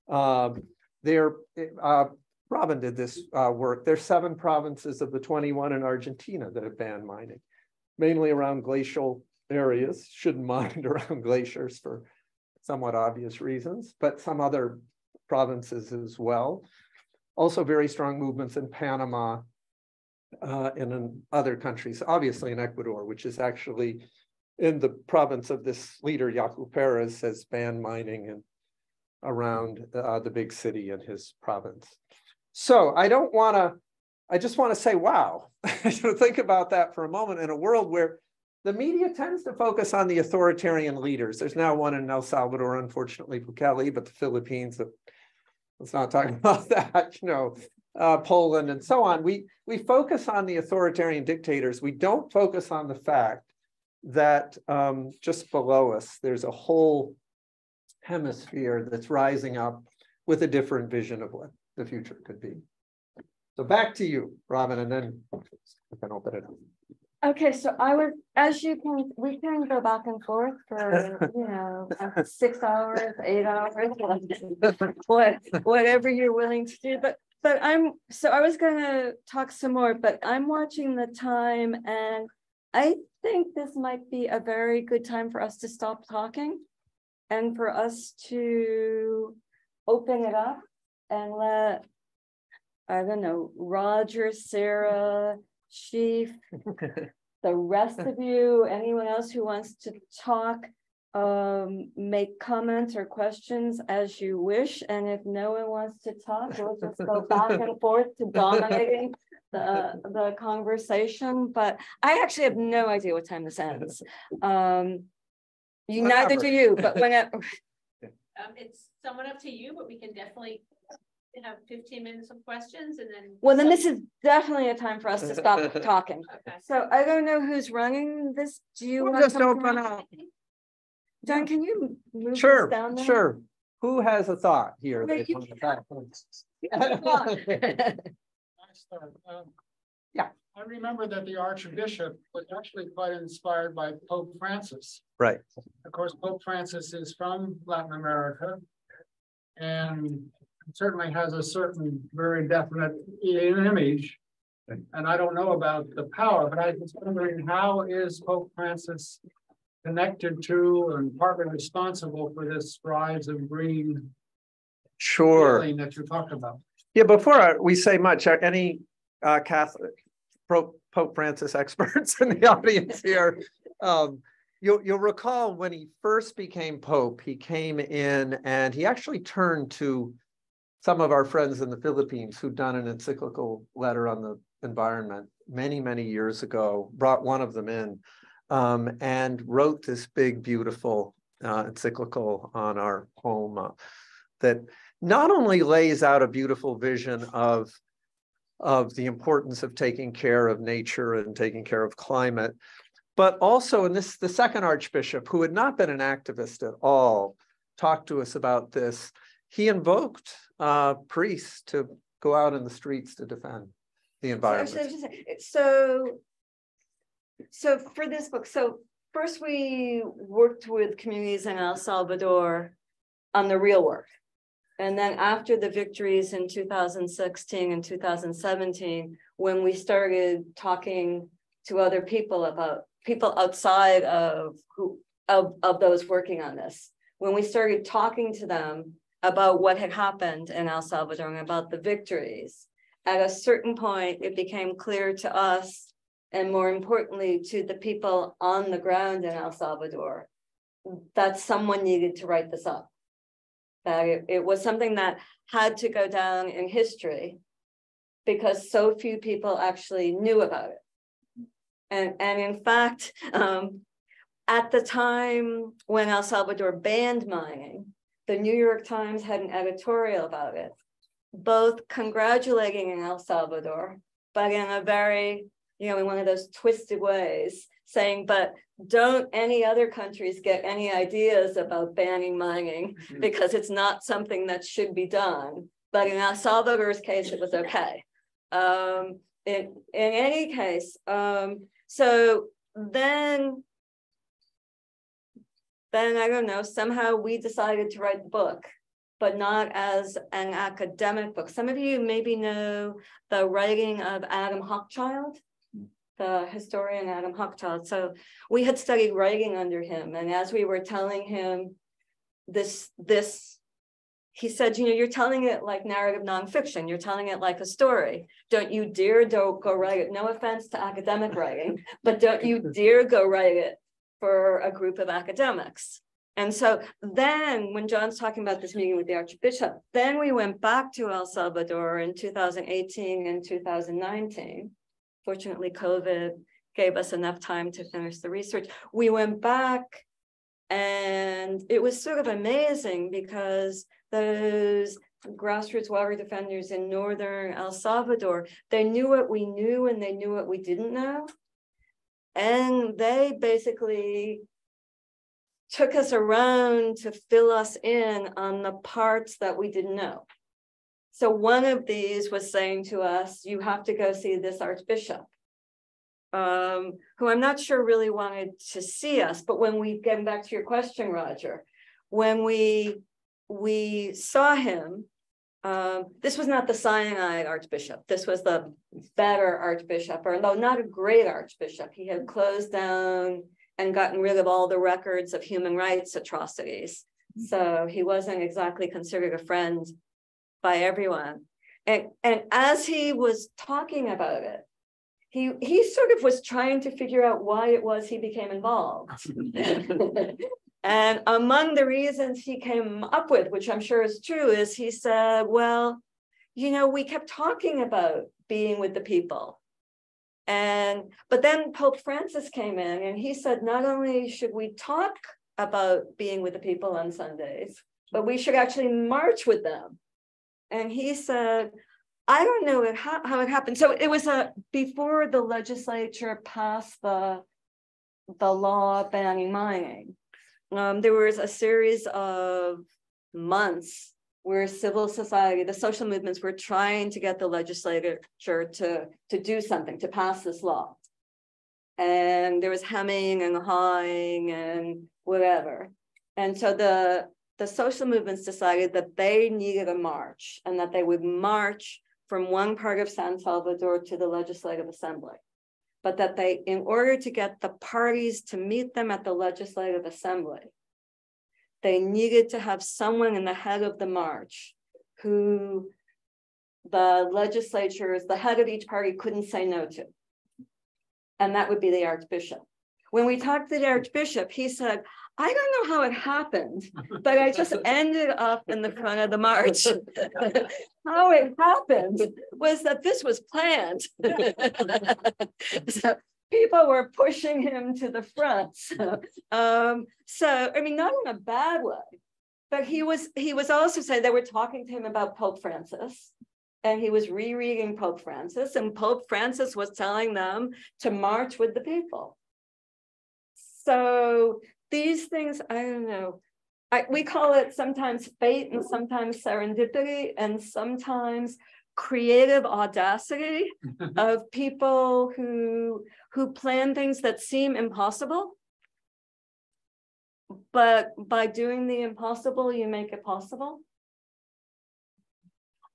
Um, there, uh, Robin did this uh, work. There's seven provinces of the 21 in Argentina that have banned mining, mainly around glacial areas, shouldn't mine around glaciers for somewhat obvious reasons, but some other provinces as well. Also very strong movements in Panama uh, and in other countries, obviously in Ecuador, which is actually in the province of this leader, Yaku Perez, has banned mining and around uh, the big city in his province. So I don't want to, I just want to say, wow, think about that for a moment in a world where the media tends to focus on the authoritarian leaders. There's now one in El Salvador, unfortunately, Bukele, but the Philippines, let's not talk about that, you know, uh, Poland and so on. We, we focus on the authoritarian dictators. We don't focus on the fact that um, just below us, there's a whole hemisphere that's rising up with a different vision of what the future could be. So back to you, Robin, and then we can open it up. Okay, so I was, as you can, we can go back and forth for, you know, six hours, eight hours, what, whatever you're willing to do, but, but I'm, so I was gonna talk some more, but I'm watching the time and I think this might be a very good time for us to stop talking and for us to open it up and let, I don't know, Roger, Sarah, Chief, the rest of you, anyone else who wants to talk, um, make comments or questions as you wish, and if no one wants to talk, we'll just go back and forth to dominating the, the conversation, but I actually have no idea what time this ends. Um, you, neither do you, but when, it- Um, it's somewhat up to you, but we can definitely have fifteen minutes of questions and then. well, then this is definitely a time for us to stop talking. Okay. So I don't know who's running this. Do you? We'll want just to open up. John, can you move Sure, down there? sure. Who has a thought here? Okay, that you wants to talk? I start, um, Yeah. I remember that the Archbishop was actually quite inspired by Pope Francis. Right, Of course, Pope Francis is from Latin America. And certainly has a certain very definite image. And I don't know about the power, but I was wondering, how is Pope Francis connected to and partly responsible for this rise of green sure. that you talked about? Yeah, before we say much, are any uh Catholic Pope Pope Francis experts in the audience here? Um, you'll you'll recall when he first became Pope, he came in and he actually turned to some of our friends in the Philippines who'd done an encyclical letter on the environment many, many years ago, brought one of them in um, and wrote this big, beautiful uh, encyclical on our home uh, that not only lays out a beautiful vision of of the importance of taking care of nature and taking care of climate, but also, and this the second archbishop who had not been an activist at all, talked to us about this. He invoked uh, priests to go out in the streets to defend the environment. actually, I was just saying, So, so for this book, so first we worked with communities in El Salvador on the real work. And then after the victories in two thousand sixteen and two thousand seventeen, when we started talking to other people about people outside of who, of, of those working on this. When we started talking to them about what had happened in El Salvador and about the victories, at a certain point, it became clear to us, and more importantly, to the people on the ground in El Salvador, that someone needed to write this up. That it, it was something that had to go down in history because so few people actually knew about it. And, and in fact, um, at the time when El Salvador banned mining, the New York Times had an editorial about it both congratulating in El Salvador, but in a very, you know, in one of those twisted ways, saying, but don't any other countries get any ideas about banning mining because it's not something that should be done. But in El Salvador's case, it was okay. Um, in, in any case, um, so then then I don't know, somehow we decided to write the book but not as an academic book. Some of you maybe know the writing of Adam Hochschild, the historian Adam Hochschild. So we had studied writing under him, and as we were telling him this, this, he said, you know, you're telling it like narrative nonfiction. You're telling it like a story. Don't you dare don't go write it. No offense to academic writing, but don't you dare go write it for a group of academics. And so then when John's talking about this meeting with the Archbishop, then we went back to El Salvador in 2018 and 2019. Fortunately, COVID gave us enough time to finish the research. We went back and it was sort of amazing because those grassroots water defenders in northern El Salvador, they knew what we knew and they knew what we didn't know. And they basically took us around to fill us in on the parts that we didn't know. So one of these was saying to us, you have to go see this archbishop. Um, who I'm not sure really wanted to see us, but when we getting back to your question, Roger, when we we saw him, um, this was not the cyanide archbishop. This was the better archbishop, or no, not a great archbishop. He had closed down and gotten rid of all the records of human rights atrocities. So he wasn't exactly considered a friend by everyone. And, and as he was talking about it, he, he sort of was trying to figure out why it was he became involved. And among the reasons he came up with, which I'm sure is true, is he said, well, you know, we kept talking about being with the people. And but then Pope Francis came in and he said, not only should we talk about being with the people on Sundays, but we should actually march with them. And he said, I don't know it, how, how it happened. So it was a before the legislature passed the the law banning mining. Um, there was a series of months where civil society, the social movements were trying to get the legislature to, to do something, to pass this law. And there was hemming and hawing and whatever. And so the, the social movements decided that they needed a march and that they would march from one part of San Salvador to the Legislative Assembly. But that they, in order to get the parties to meet them at the Legislative Assembly, they needed to have someone in the head of the march who the legislatures, the head of each party couldn't say no to. And that would be the Archbishop. When we talked to the Archbishop, he said, I don't know how it happened, but I just ended up in the front of the march. how it happened was that this was planned. so people were pushing him to the front. So, um, so I mean, not in a bad way, but he was he was also saying they were talking to him about Pope Francis. And he was rereading Pope Francis, and Pope Francis was telling them to march with the people. So these things, I don't know. I, we call it sometimes fate and sometimes serendipity and sometimes creative audacity of people who who plan things that seem impossible. But by doing the impossible you make it possible.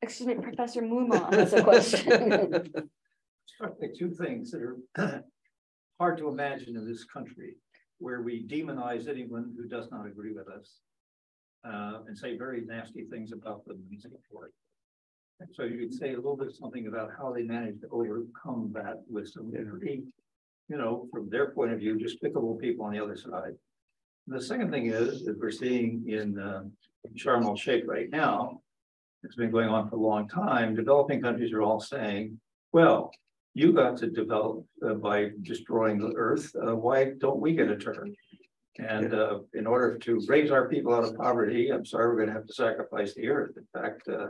Excuse me professor Moomaw has a question. Two things that are hard to imagine in this country where we demonize anyone who does not agree with us uh, and say very nasty things about them and so. So you could say a little bit something about how they managed to overcome that with some pretty, you know, from their point of view, despicable people on the other side. The second thing is that we're seeing in uh, Sharm el Sheikh right now, it's been going on for a long time. Developing countries are all saying, well, you got to develop uh, by destroying the earth. Uh, why don't we get a turn? And uh, in order to raise our people out of poverty, I'm sorry, we're going to have to sacrifice the earth. In fact, uh,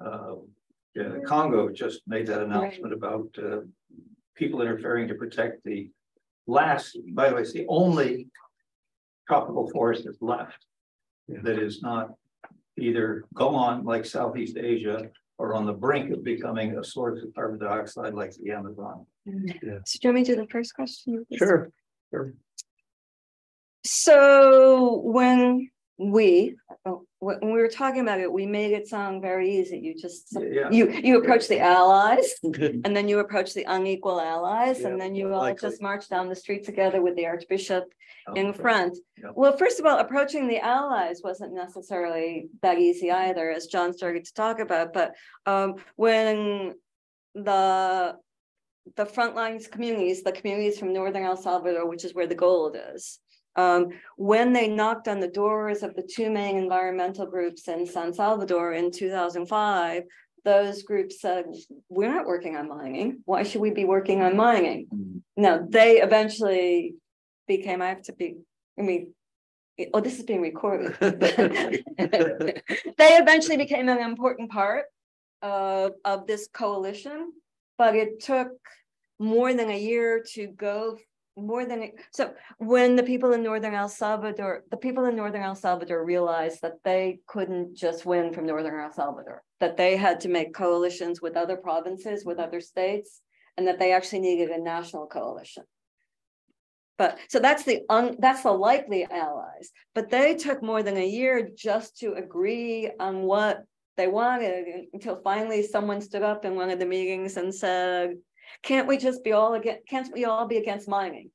uh, yeah, Congo just made that announcement about uh, people interfering to protect the last, by the way, it's the only tropical forest that's left Yeah. that is not either gone like Southeast Asia or on the brink of becoming a source of carbon dioxide like the Amazon. Mm-hmm. so do you want me to do the first question Sure, sure. So when we, oh, when we were talking about it, we made it sound very easy. You just, Yeah. you, you approach the allies and then you approach the unequal allies Yeah, and then you all likely. just march down the street together with the archbishop in Okay. front. Well, first of all, approaching the allies wasn't necessarily that easy either, as John started to talk about, but um, when the the frontlines communities, the communities from northern El Salvador, which is where the gold is, um, when they knocked on the doors of the two main environmental groups in San Salvador in 2005, those groups said, we're not working on mining. Why should we be working on mining? Mm. Now, they eventually became, I have to be, I mean, oh, this is being recorded. they eventually became an important part of, of this coalition, but it took more than a year to go more than, so when the people in Northern El Salvador, the people in Northern El Salvador realized that they couldn't just win from Northern El Salvador, that they had to make coalitions with other provinces, with other states, and that they actually needed a national coalition. But so that's the un, that's the likely allies, but they took more than a year just to agree on what they wanted until finally someone stood up in one of the meetings and said, can't we just be all again, can't we all be against mining?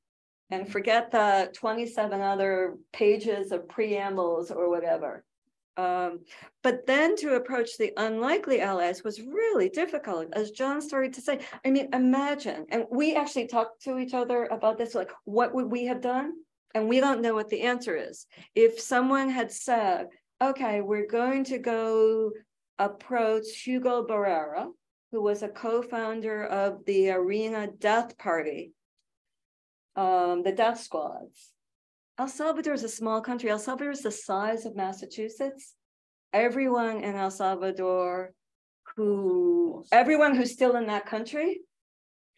And forget the twenty-seven other pages of preambles or whatever. Um, but then to approach the unlikely allies was really difficult, as John started to say. I mean, imagine, and we actually talked to each other about this, like, what would we have done? And we don't know what the answer is. If someone had said, okay, we're going to go approach Hugo Barrera, who was a co-founder of the Arena Death Party, um, the death squads. El Salvador is a small country. El Salvador is the size of Massachusetts. Everyone in El Salvador who, everyone who's still in that country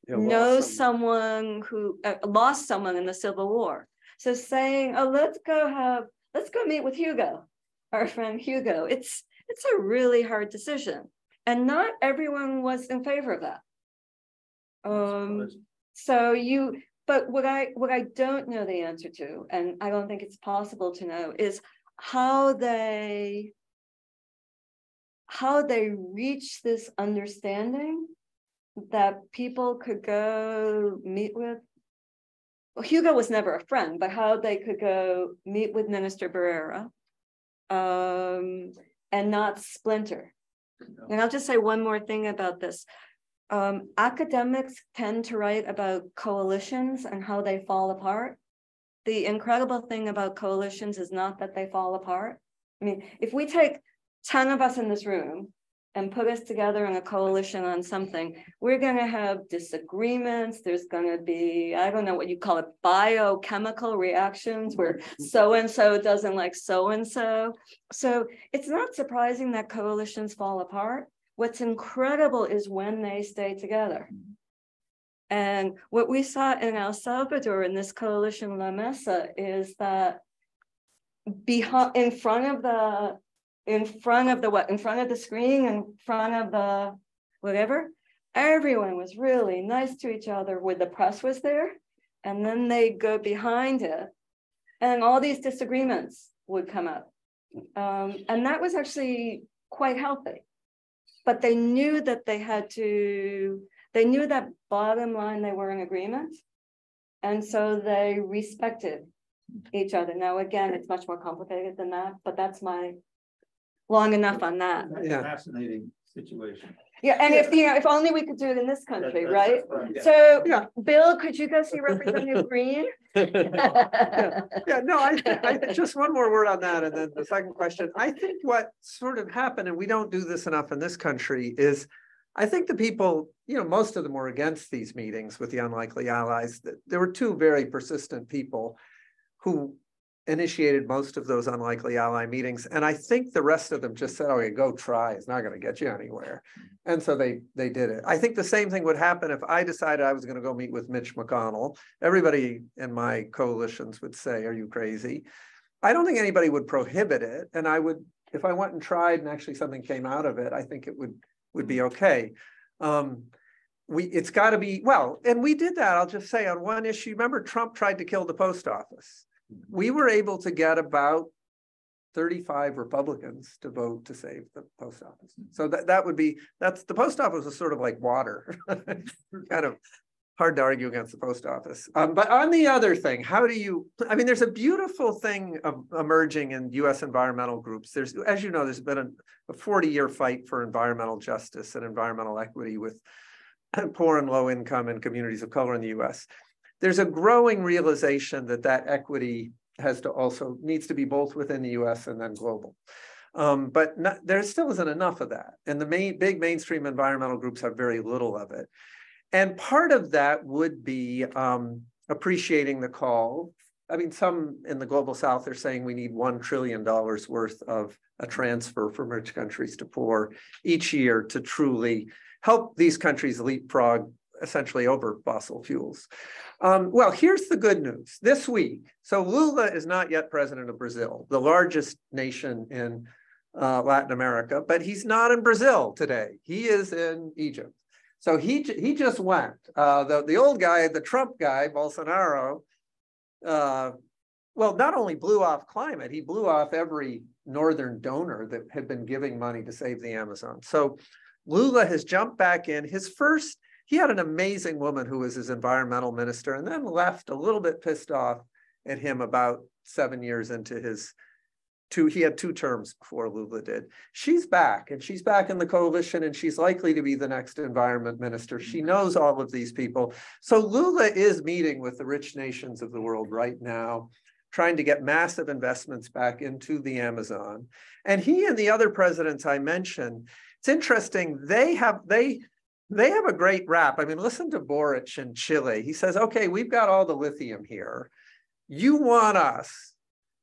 Yeah, knows some- someone who uh, lost someone in the Civil War. So saying, oh, let's go have, let's go meet with Hugo, our friend Hugo. It's, it's a really hard decision. And not everyone was in favor of that. Um, so you, but what I, what I don't know the answer to, and I don't think it's possible to know, is how they how they reach this understanding that people could go meet with. Well, Hugo was never a friend, but how they could go meet with Minister Barrera um, and not splinter. And I'll just say one more thing about this. Um, academics tend to write about coalitions and how they fall apart. The incredible thing about coalitions is not that they fall apart. I mean, if we take 10 of us in this room and put us together in a coalition on something, we're going to have disagreements. There's going to be, I don't know what you call it, biochemical reactions where so and so doesn't like so and so. So it's not surprising that coalitions fall apart. What's incredible is when they stay together. And what we saw in El Salvador in this coalition La Mesa is that behind in front of the in front of the what in front of the screen in front of the whatever everyone was really nice to each other when the press was there and then they go behind it and all these disagreements would come up. Um, and that was actually quite healthy. But they knew that they had to they knew that bottom line they were in agreement and so they respected each other. Now again it's much more complicated than that but that's my long enough on that That's a Yeah. Fascinating situation. yeah and if you know if only we could do it in this country That's- right that's so Yeah. bill could you go see representative green Yeah, no, I, I, just one more word on that, and then the second question, I think what sort of happened, and we don't do this enough in this country, is. I think the people, you know, most of them were against these meetings with the unlikely allies, Th- there were two very persistent people. Who initiated most of those unlikely ally meetings, and I think the rest of them just said, okay, go try, it's not gonna get you anywhere. And so they, they did it. I think the same thing would happen if I decided I was gonna go meet with Mitch McConnell everybody in my coalitions would say, are you crazy? I don't think anybody would prohibit it. And I would, if I went and tried and actually something came out of it, I think it would, would be okay. Um, we, it's gotta be, well, and we did that, I'll just say on one issue, remember Trump tried to kill the post office. We were able to get about thirty-five Republicans to vote to save the post office. So that, that would be, that's, the post office is sort of like water. Kind of hard to argue against the post office. Um, but on the other thing, how do you, I mean, there's a beautiful thing emerging in US environmental groups. There's, as you know, there's been a, a 40 year fight for environmental justice and environmental equity with poor and low income and communities of color in the US. There's a growing realization that that equity has to also needs to be both within the US and then global. Um, but not, there still isn't enough of that. And the main big mainstream environmental groups have very little of it. And part of that would be um, appreciating the call. I mean, some in the global south are saying we need $1 trillion worth of a transfer from rich countries to poor each year to truly help these countries leapfrog essentially over fossil fuels. Um, well, here's the good news. This week, so Lula is not yet president of Brazil, the largest nation in uh, Latin America, but he's not in Brazil today. He is in Egypt. So he he just went. Uh, the the old guy, the Trump guy, Bolsonaro, uh, well, not only blew off climate, he blew off every northern donor that had been giving money to save the Amazon. So Lula has jumped back in. His first, he had an amazing woman who was his environmental minister, and then left a little bit pissed off at him about seven years into his two, he had two terms before Lula did. She's back and she's back in the coalition and she's likely to be the next environment minister. She mm-hmm. knows all of these people. So Lula is meeting with the rich nations of the world right now. trying to get massive investments back into the Amazon. And he and the other presidents I mentioned, it's interesting, they have they they have a great rap. I mean, listen to Boric in Chile. He says, okay, we've got all the lithium here. You want us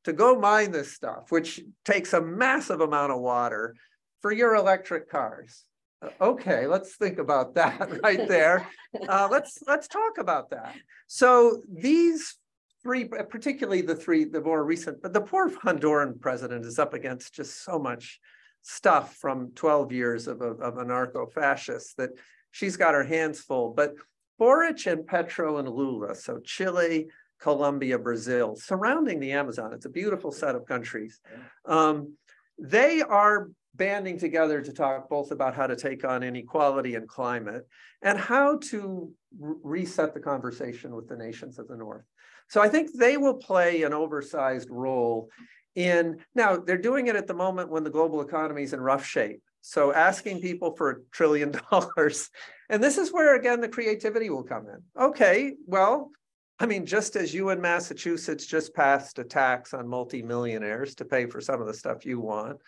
to go mine this stuff, which takes a massive amount of water for your electric cars. Uh, Okay, let's think about that right there. Uh, let's let's talk about that. So these three, particularly the three, the more recent, but the poor Honduran president is up against just so much stuff from 12 years of of a narco-fascist that she's got her hands full. But Boric and Petro and Lula, so Chile, Colombia, Brazil, surrounding the Amazon, it's a beautiful set of countries. Um, they are banding together to talk both about how to take on inequality and climate and how to re- reset the conversation with the nations of the North. So I think they will play an oversized role in, now they're doing it at the moment when the global economy is in rough shape. So asking people for a trillion dollars, and this is where again the creativity will come in. Okay, well, I mean, just as you in Massachusetts just passed a tax on multimillionaires to pay for some of the stuff you want,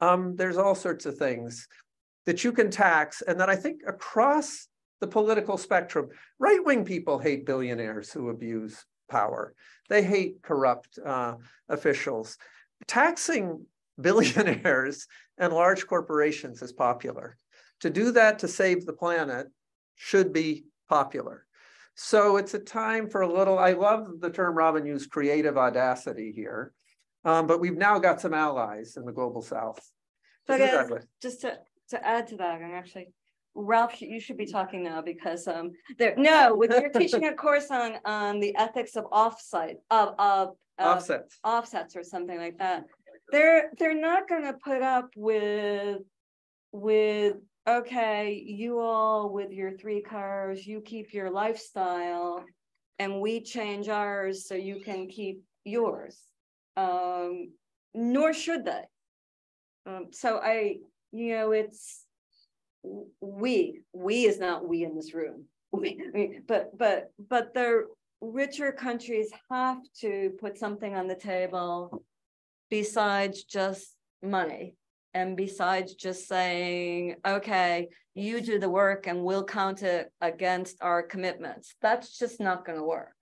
um, there's all sorts of things that you can tax, and that I think across the political spectrum, right-wing people hate billionaires who abuse power. They hate corrupt uh, officials. Taxing billionaires and large corporations is popular. To do that to save the planet should be popular. So it's a time for a little, I love the term Robin used, creative audacity here. Um, but we've now got some allies in the global south. So guys, just to, to add to that, and actually, Ralph, you should be talking now because, um, there, no, you're teaching a course on, on the ethics of offsite, of, of. of Offsets. Offsets or something like that. They're, they're not gonna put up with, with, okay, you all with your three cars, you keep your lifestyle. And we change ours so you can keep yours. Um, nor should they. Um, so I, you know, it's we, we is not we in this room. We- but, but, but the richer countries have to put something on the table besides just money. And besides just saying, okay, you do the work and we'll count it against our commitments. That's just not gonna work.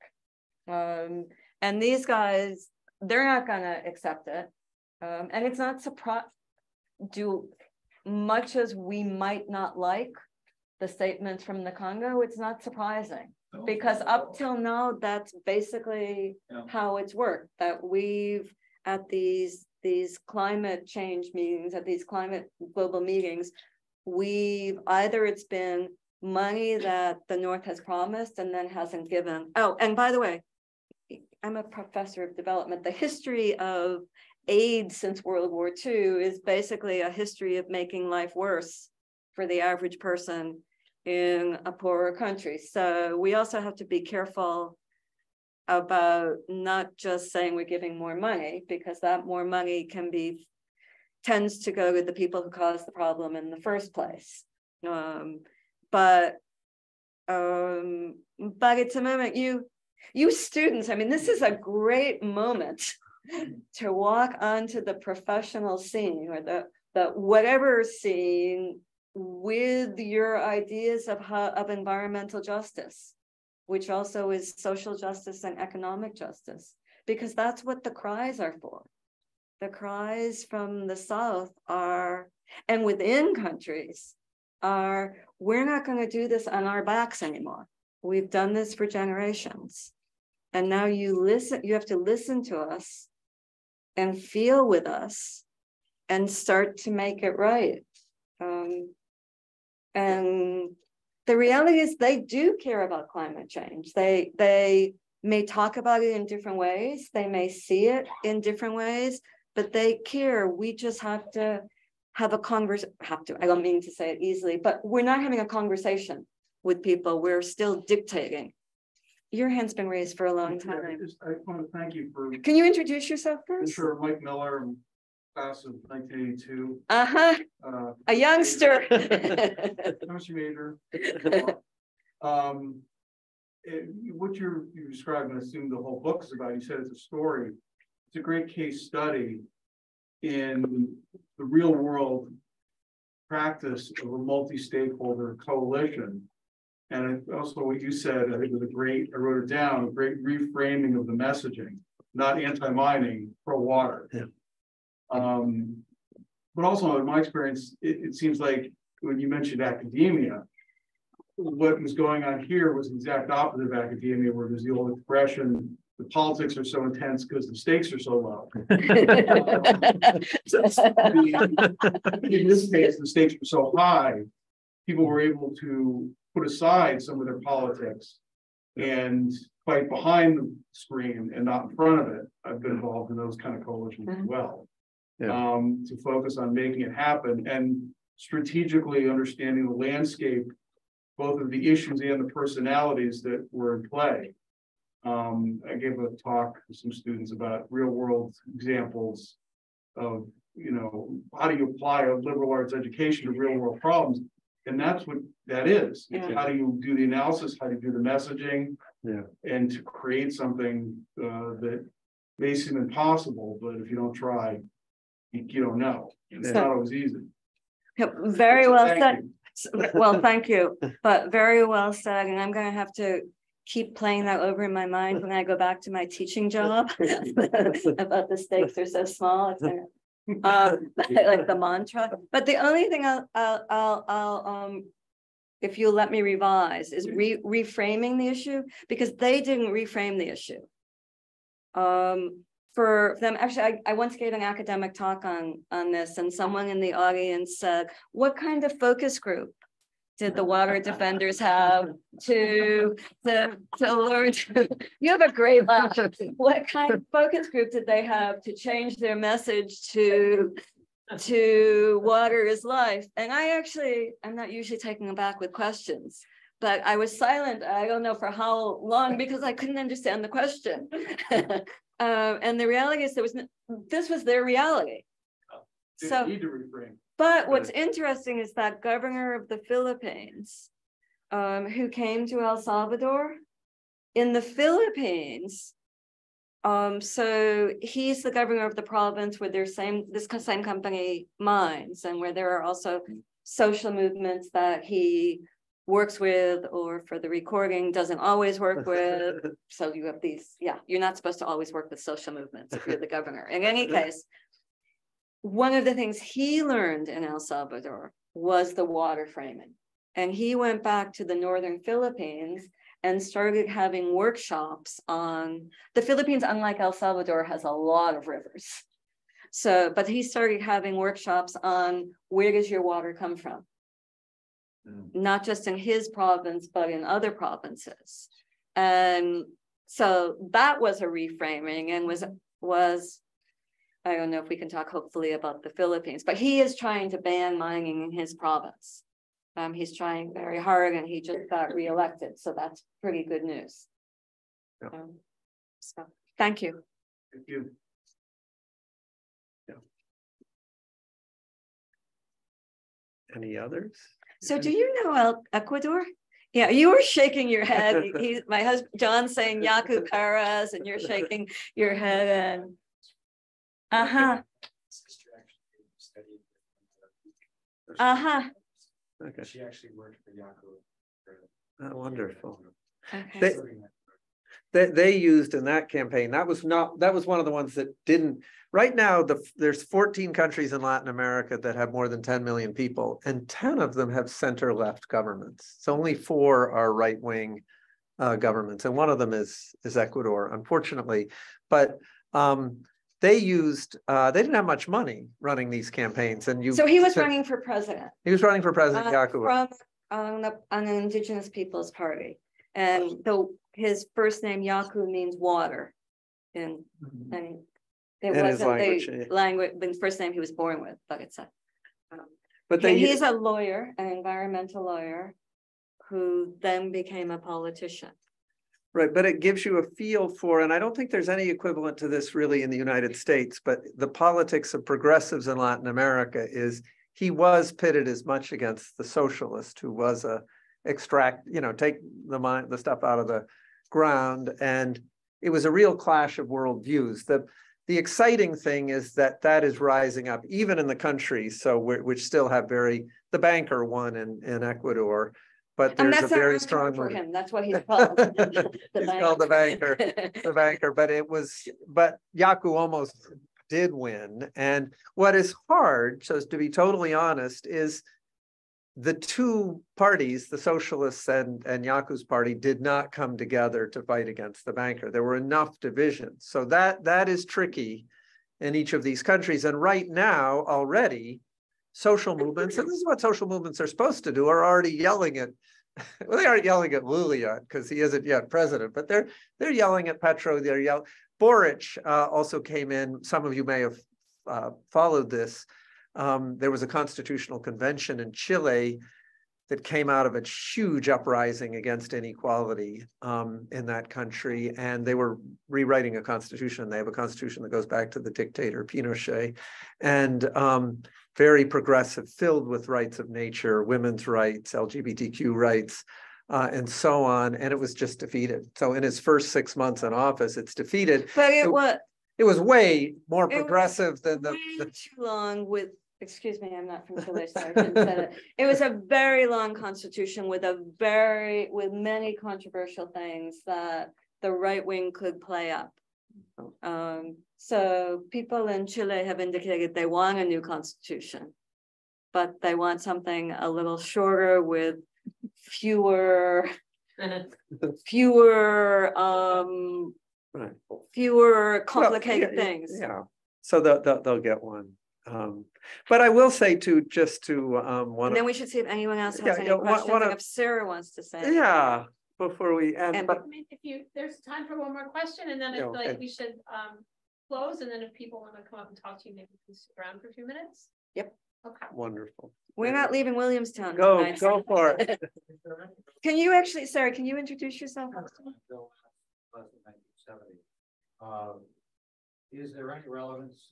Um, and these guys, they're not gonna accept it. Um, and it's not surprise, do, much as we might not like the statements from the Congo, it's not surprising. Because up till now, that's basically Yeah. how it's worked, that we've, at these, these climate change meetings, at these climate global meetings, we've, either it's been money that the North has promised and then hasn't given. Oh, and by the way, I'm a professor of development. The history of aid since World War II is basically a history of making life worse for the average person in a poorer country. So we also have to be careful about not just saying we're giving more money, because that more money can be tends to go to the people who caused the problem in the first place. Um, but um, but it's a moment you you students, I mean, this is a great moment to walk onto the professional scene or the the whatever scene with your ideas of how of environmental justice, which also is social justice and economic justice, because that's what the cries are for. The cries from the South are, and within countries, are we're not going to do this on our backs anymore. We've done this for generations. And now you listen, you have to listen to us and feel with us and start to make it right. Um, and the reality is they do care about climate change. They they may talk about it in different ways. They may see it in different ways, but they care. We just have to have a converse, have to, I don't mean to say it easily, but we're not having a conversation with people. We're still dictating. Your hand's been raised for a long Yeah, I time. just, I want to thank you for, Can you introduce yourself first? sure, Mike Miller, class of nineteen eighty-two, Uh-huh, uh, a youngster. chemistry major. Um, it- what you're, you described, and I assume the whole book is about, you said it's a story. It's a great case study in the real world practice of a multi-stakeholder coalition. And also what you said, I think was a great, I wrote it down, a great reframing of the messaging, not anti-mining, pro-water. Yeah. Um, but also in my experience, it, it seems like when you mentioned academia, what was going on here was the exact opposite of academia, where there's the old expression, the politics are so intense because the stakes are so low. In this case, the stakes were so high, people were able to put aside some of their politics and fight behind the screen and not in front of it. I've been involved in those kind of coalitions as Mhm. well. Yeah. Um, to focus on making it happen and strategically understanding the landscape, both of the issues and the personalities that were in play. Um, I gave a talk to some students about real world examples of, you know, how do you apply a liberal arts education to real world problems? And that's what that is. Yeah. How do you do the analysis? How do you do the messaging? Yeah. And to create something uh that may seem impossible, but if you don't try, you, don't know. It's So- not always easy. Very well said. you. Well, thank you, but very well said, and I'm gonna have to keep playing that over in my mind when I go back to my teaching job. About the stakes are so small, um, like the mantra, but the only thing I'll, I'll, I'll, I'll, um. If you'll let me revise, is re- reframing the issue, because they didn't reframe the issue. Um, for them, actually, I, I once gave an academic talk on, on this, and someone in the audience said, what kind of focus group? Did the water defenders have to, to, to learn to, you have a great laugh. What kind of focus group did they have to change their message to? To water is life, and I actually, I'm not usually taken aback with questions. But I was silent, I don't know for how long, because I couldn't understand the question. Uh, and the reality is there was, this was their reality. Didn't So- Need to refrain. But what's interesting is that governor of the Philippines, um, who came to El Salvador, in the Philippines. Um, so he's the governor of the province where there's same, this same company mines and where there are also social movements that he works with or for the recording doesn't always work with. So you have these, yeah, you're not supposed to always work with social movements if you're the governor. In any case, one of the things he learned in El Salvador was the water framing. And he went back to the northern Philippines and started having workshops on, the Philippines, unlike El Salvador, has a lot of rivers. So, but he started having workshops on where does your water come from? Mm. Not just in his province, but in other provinces. And so that was a reframing and was, was I don't know if we can talk hopefully about the Philippines, but he is trying to ban mining in his province. Um, he's trying very hard and he just got reelected, so that's pretty good news. Yeah. Um, So, thank you. Thank you. Any others? So do you know El Ecuador? Yeah, you were shaking your head. He, my husband, John's saying Yaku Perez and you're shaking your head and. Uh-huh, uh-huh, Okay, She actually worked for Yaku. oh, wonderful. okay. They, they, they used in that campaign, that was not, that was one of the ones that didn't. Right now, the, there's fourteen countries in Latin America that have more than ten million people, and ten of them have center-left governments. So only four are right-wing uh, governments, and one of them is, is Ecuador, unfortunately. But um, they used, uh, they didn't have much money running these campaigns, and you. So he was to- running for president. He was running for president, Uh. From, on the, an indigenous people's party. And though his first name Yaku means water. In, and it In wasn't language, the yeah. language, the first name he was born with, but it's a. um, But they. And u- he's a lawyer, an environmental lawyer, who then became a politician. Right, but it gives you a feel for, and I don't think there's any equivalent to this really in the United States, but the politics of progressives in Latin America is he was pitted as much against the socialist who was a extract, you know, take the mine, the stuff out of the ground. And it was a real clash of worldviews. The, the exciting thing is that that is rising up even in the country, so which still have very, the banker won in, in Ecuador. But there's a very strong. for him. That's what he's called. the He's called the banker. the banker, but it was, but Yaku almost did win. And what is hard, just to be totally honest, is the two parties, the socialists and, and Yaku's party, did not come together to fight against the banker. There were enough divisions. So that that is tricky in each of these countries. And right now, already, social movements, and this is what social movements are supposed to do, are already yelling at well, they aren't yelling at yet because he isn't yet president, but they're they're yelling at Petro. They're yelling. Boric uh, also came in. Some of you may have uh, followed this. Um, there was a constitutional convention in Chile that came out of a huge uprising against inequality um, in that country, and they were rewriting a constitution. They have a constitution that goes back to the dictator Pinochet, and um, very progressive, filled with rights of nature, women's rights, LGBTQ rights, uh, and so on. And it was just defeated. So in his first six months in office, it's defeated. But It- it was It was way more progressive than the, way the too long with, excuse me, I'm not from Chile, so I say that. It was a very long constitution with a very, with many controversial things that the right wing could play up. Um, so people in Chile have indicated they want a new constitution. But they want something a little shorter with fewer, fewer, um, Right. fewer complicated yeah, yeah, things. Yeah, so they'll, they'll, they'll get one. Um, but I will say to, just to, um, one And of, then we should see if anyone else Yeah, has any yeah, questions, one and of- if Sarah wants to say. yeah, before we end, And- but I mean, if you, there's time for one more question and then I Yeah, feel like okay. we should um close and then if people want to come up and talk to you, maybe we can stick around for a few minutes. Yep. Okay. wonderful. We're not leaving Williamstown. Go, tonight. go for it. Can you actually, Sarah, can you introduce yourself? Bill Pleasant, 1970. Um, Is there any relevance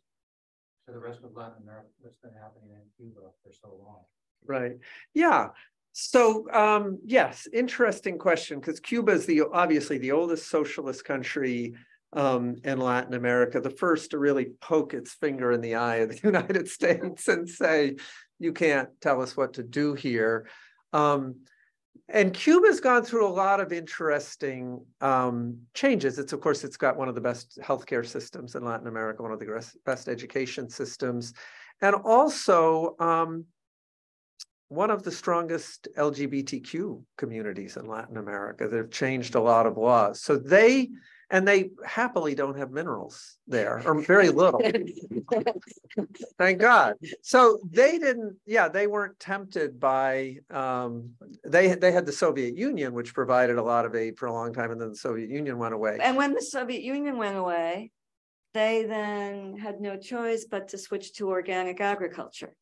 to the rest of Latin America that's been happening in Cuba for so long? Right, yeah. So, um, yes, interesting question, because Cuba is the, obviously the oldest socialist country um, in Latin America, the first to really poke its finger in the eye of the United States and say, you can't tell us what to do here. Um, and Cuba's gone through a lot of interesting um, changes. It's, of course, it's got one of the best healthcare systems in Latin America, one of the best education systems, and also um, one of the strongest LGBTQ communities in Latin America. They've changed a lot of laws. So they, and they happily don't have minerals there, or very little. Thank God. So they didn't, yeah, they weren't tempted by, um, they, they had the Soviet Union, which provided a lot of aid for a long time, and then the Soviet Union went away. And when the Soviet Union went away, they then had no choice but to switch to organic agriculture.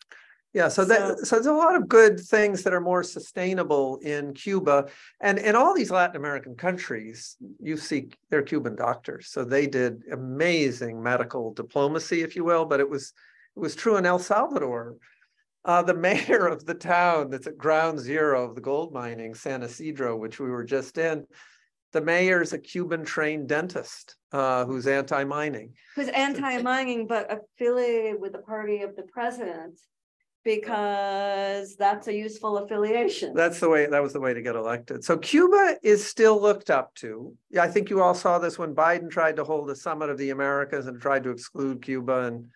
Yeah, so that, So- so there's a lot of good things that are more sustainable in Cuba. And in all these Latin American countries, you see they're Cuban doctors. So they did amazing medical diplomacy, if you will, but it was it was true in El Salvador. Uh, the mayor of the town that's at ground zero of the gold mining, San Isidro, which we were just in, the mayor's a Cuban trained dentist uh, who's anti-mining. Who's anti-mining but affiliated with the party of the president because that's a useful affiliation. That's the way, that was the way to get elected. So Cuba is still looked up to. I think you all saw this when Biden tried to hold a summit of the Americas and tried to exclude Cuba and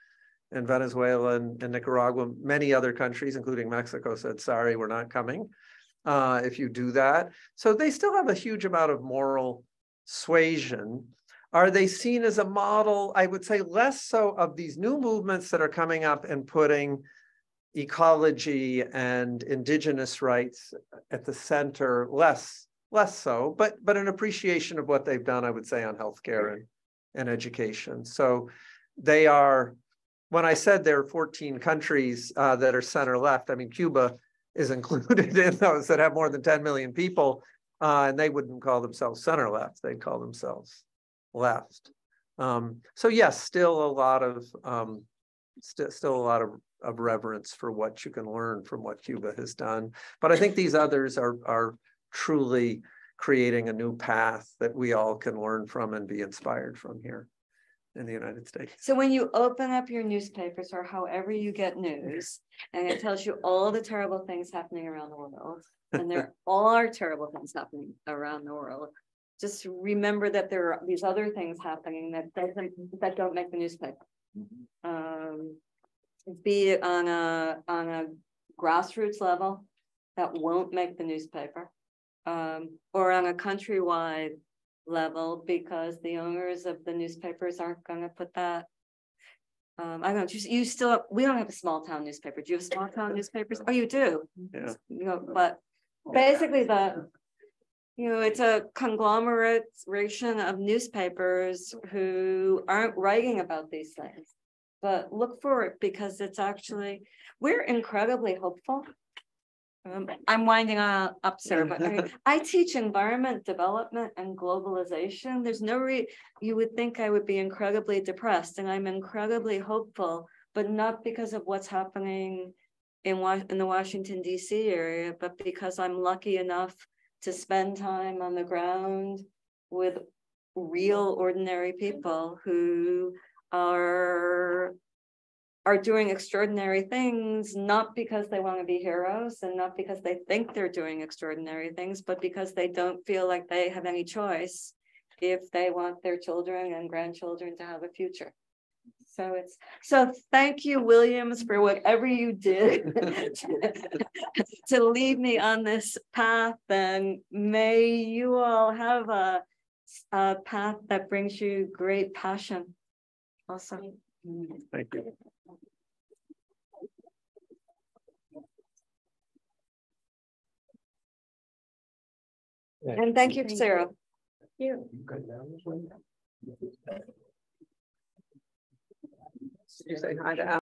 and Venezuela and, and Nicaragua, many other countries, including Mexico, said, sorry, we're not coming. Uh, if you do that. So they still have a huge amount of moral suasion. Are they seen as a model? I would say less so of these new movements that are coming up and putting ecology and indigenous rights at the center, less, less so, but but an appreciation of what they've done, I would say, on healthcare and, and education. So they are, when I said there are 14 countries uh, that are center left, I mean, Cuba is included in those that have more than 10 million people, uh, and they wouldn't call themselves center left, they'd call themselves left. Um, so yes, still a lot of um, st- still a lot of of reverence for what you can learn from what Cuba has done. But I think these others are, are truly creating a new path that we all can learn from and be inspired from here in the United States. So when you open up your newspapers or however you get news, and it tells you all the terrible things happening around the world, and there are terrible things happening around the world. Just remember that there are these other things happening that doesn't, that don't make the newspaper. Um, be it on a, on a grassroots level, that won't make the newspaper. Um, or on a countrywide level, because the owners of the newspapers aren't gonna put that. Um, I don't know, you, you still, we don't have a small town newspaper. Do you have small town newspapers? Oh, you do? Yeah. You know, but basically the. You know, it's a conglomeration of newspapers who aren't writing about these things. But look for it because it's actually, we're incredibly hopeful. Um, I'm winding up, sir, but I I teach environment development and globalization. There's no re, you would think I would be incredibly depressed and I'm incredibly hopeful, but not because of what's happening in Wa- in the Washington DC area, but because I'm lucky enough to spend time on the ground with real ordinary people who are are doing extraordinary things, not because they want to be heroes and not because they think they're doing extraordinary things, but because they don't feel like they have any choice if they want their children and grandchildren to have a future. So it's, so thank you, Williams, for whatever you did to lead me on this path and may you all have a, a path that brings you great passion. Also. Thank you. And thank you, Sarah. You. You say hi to Al?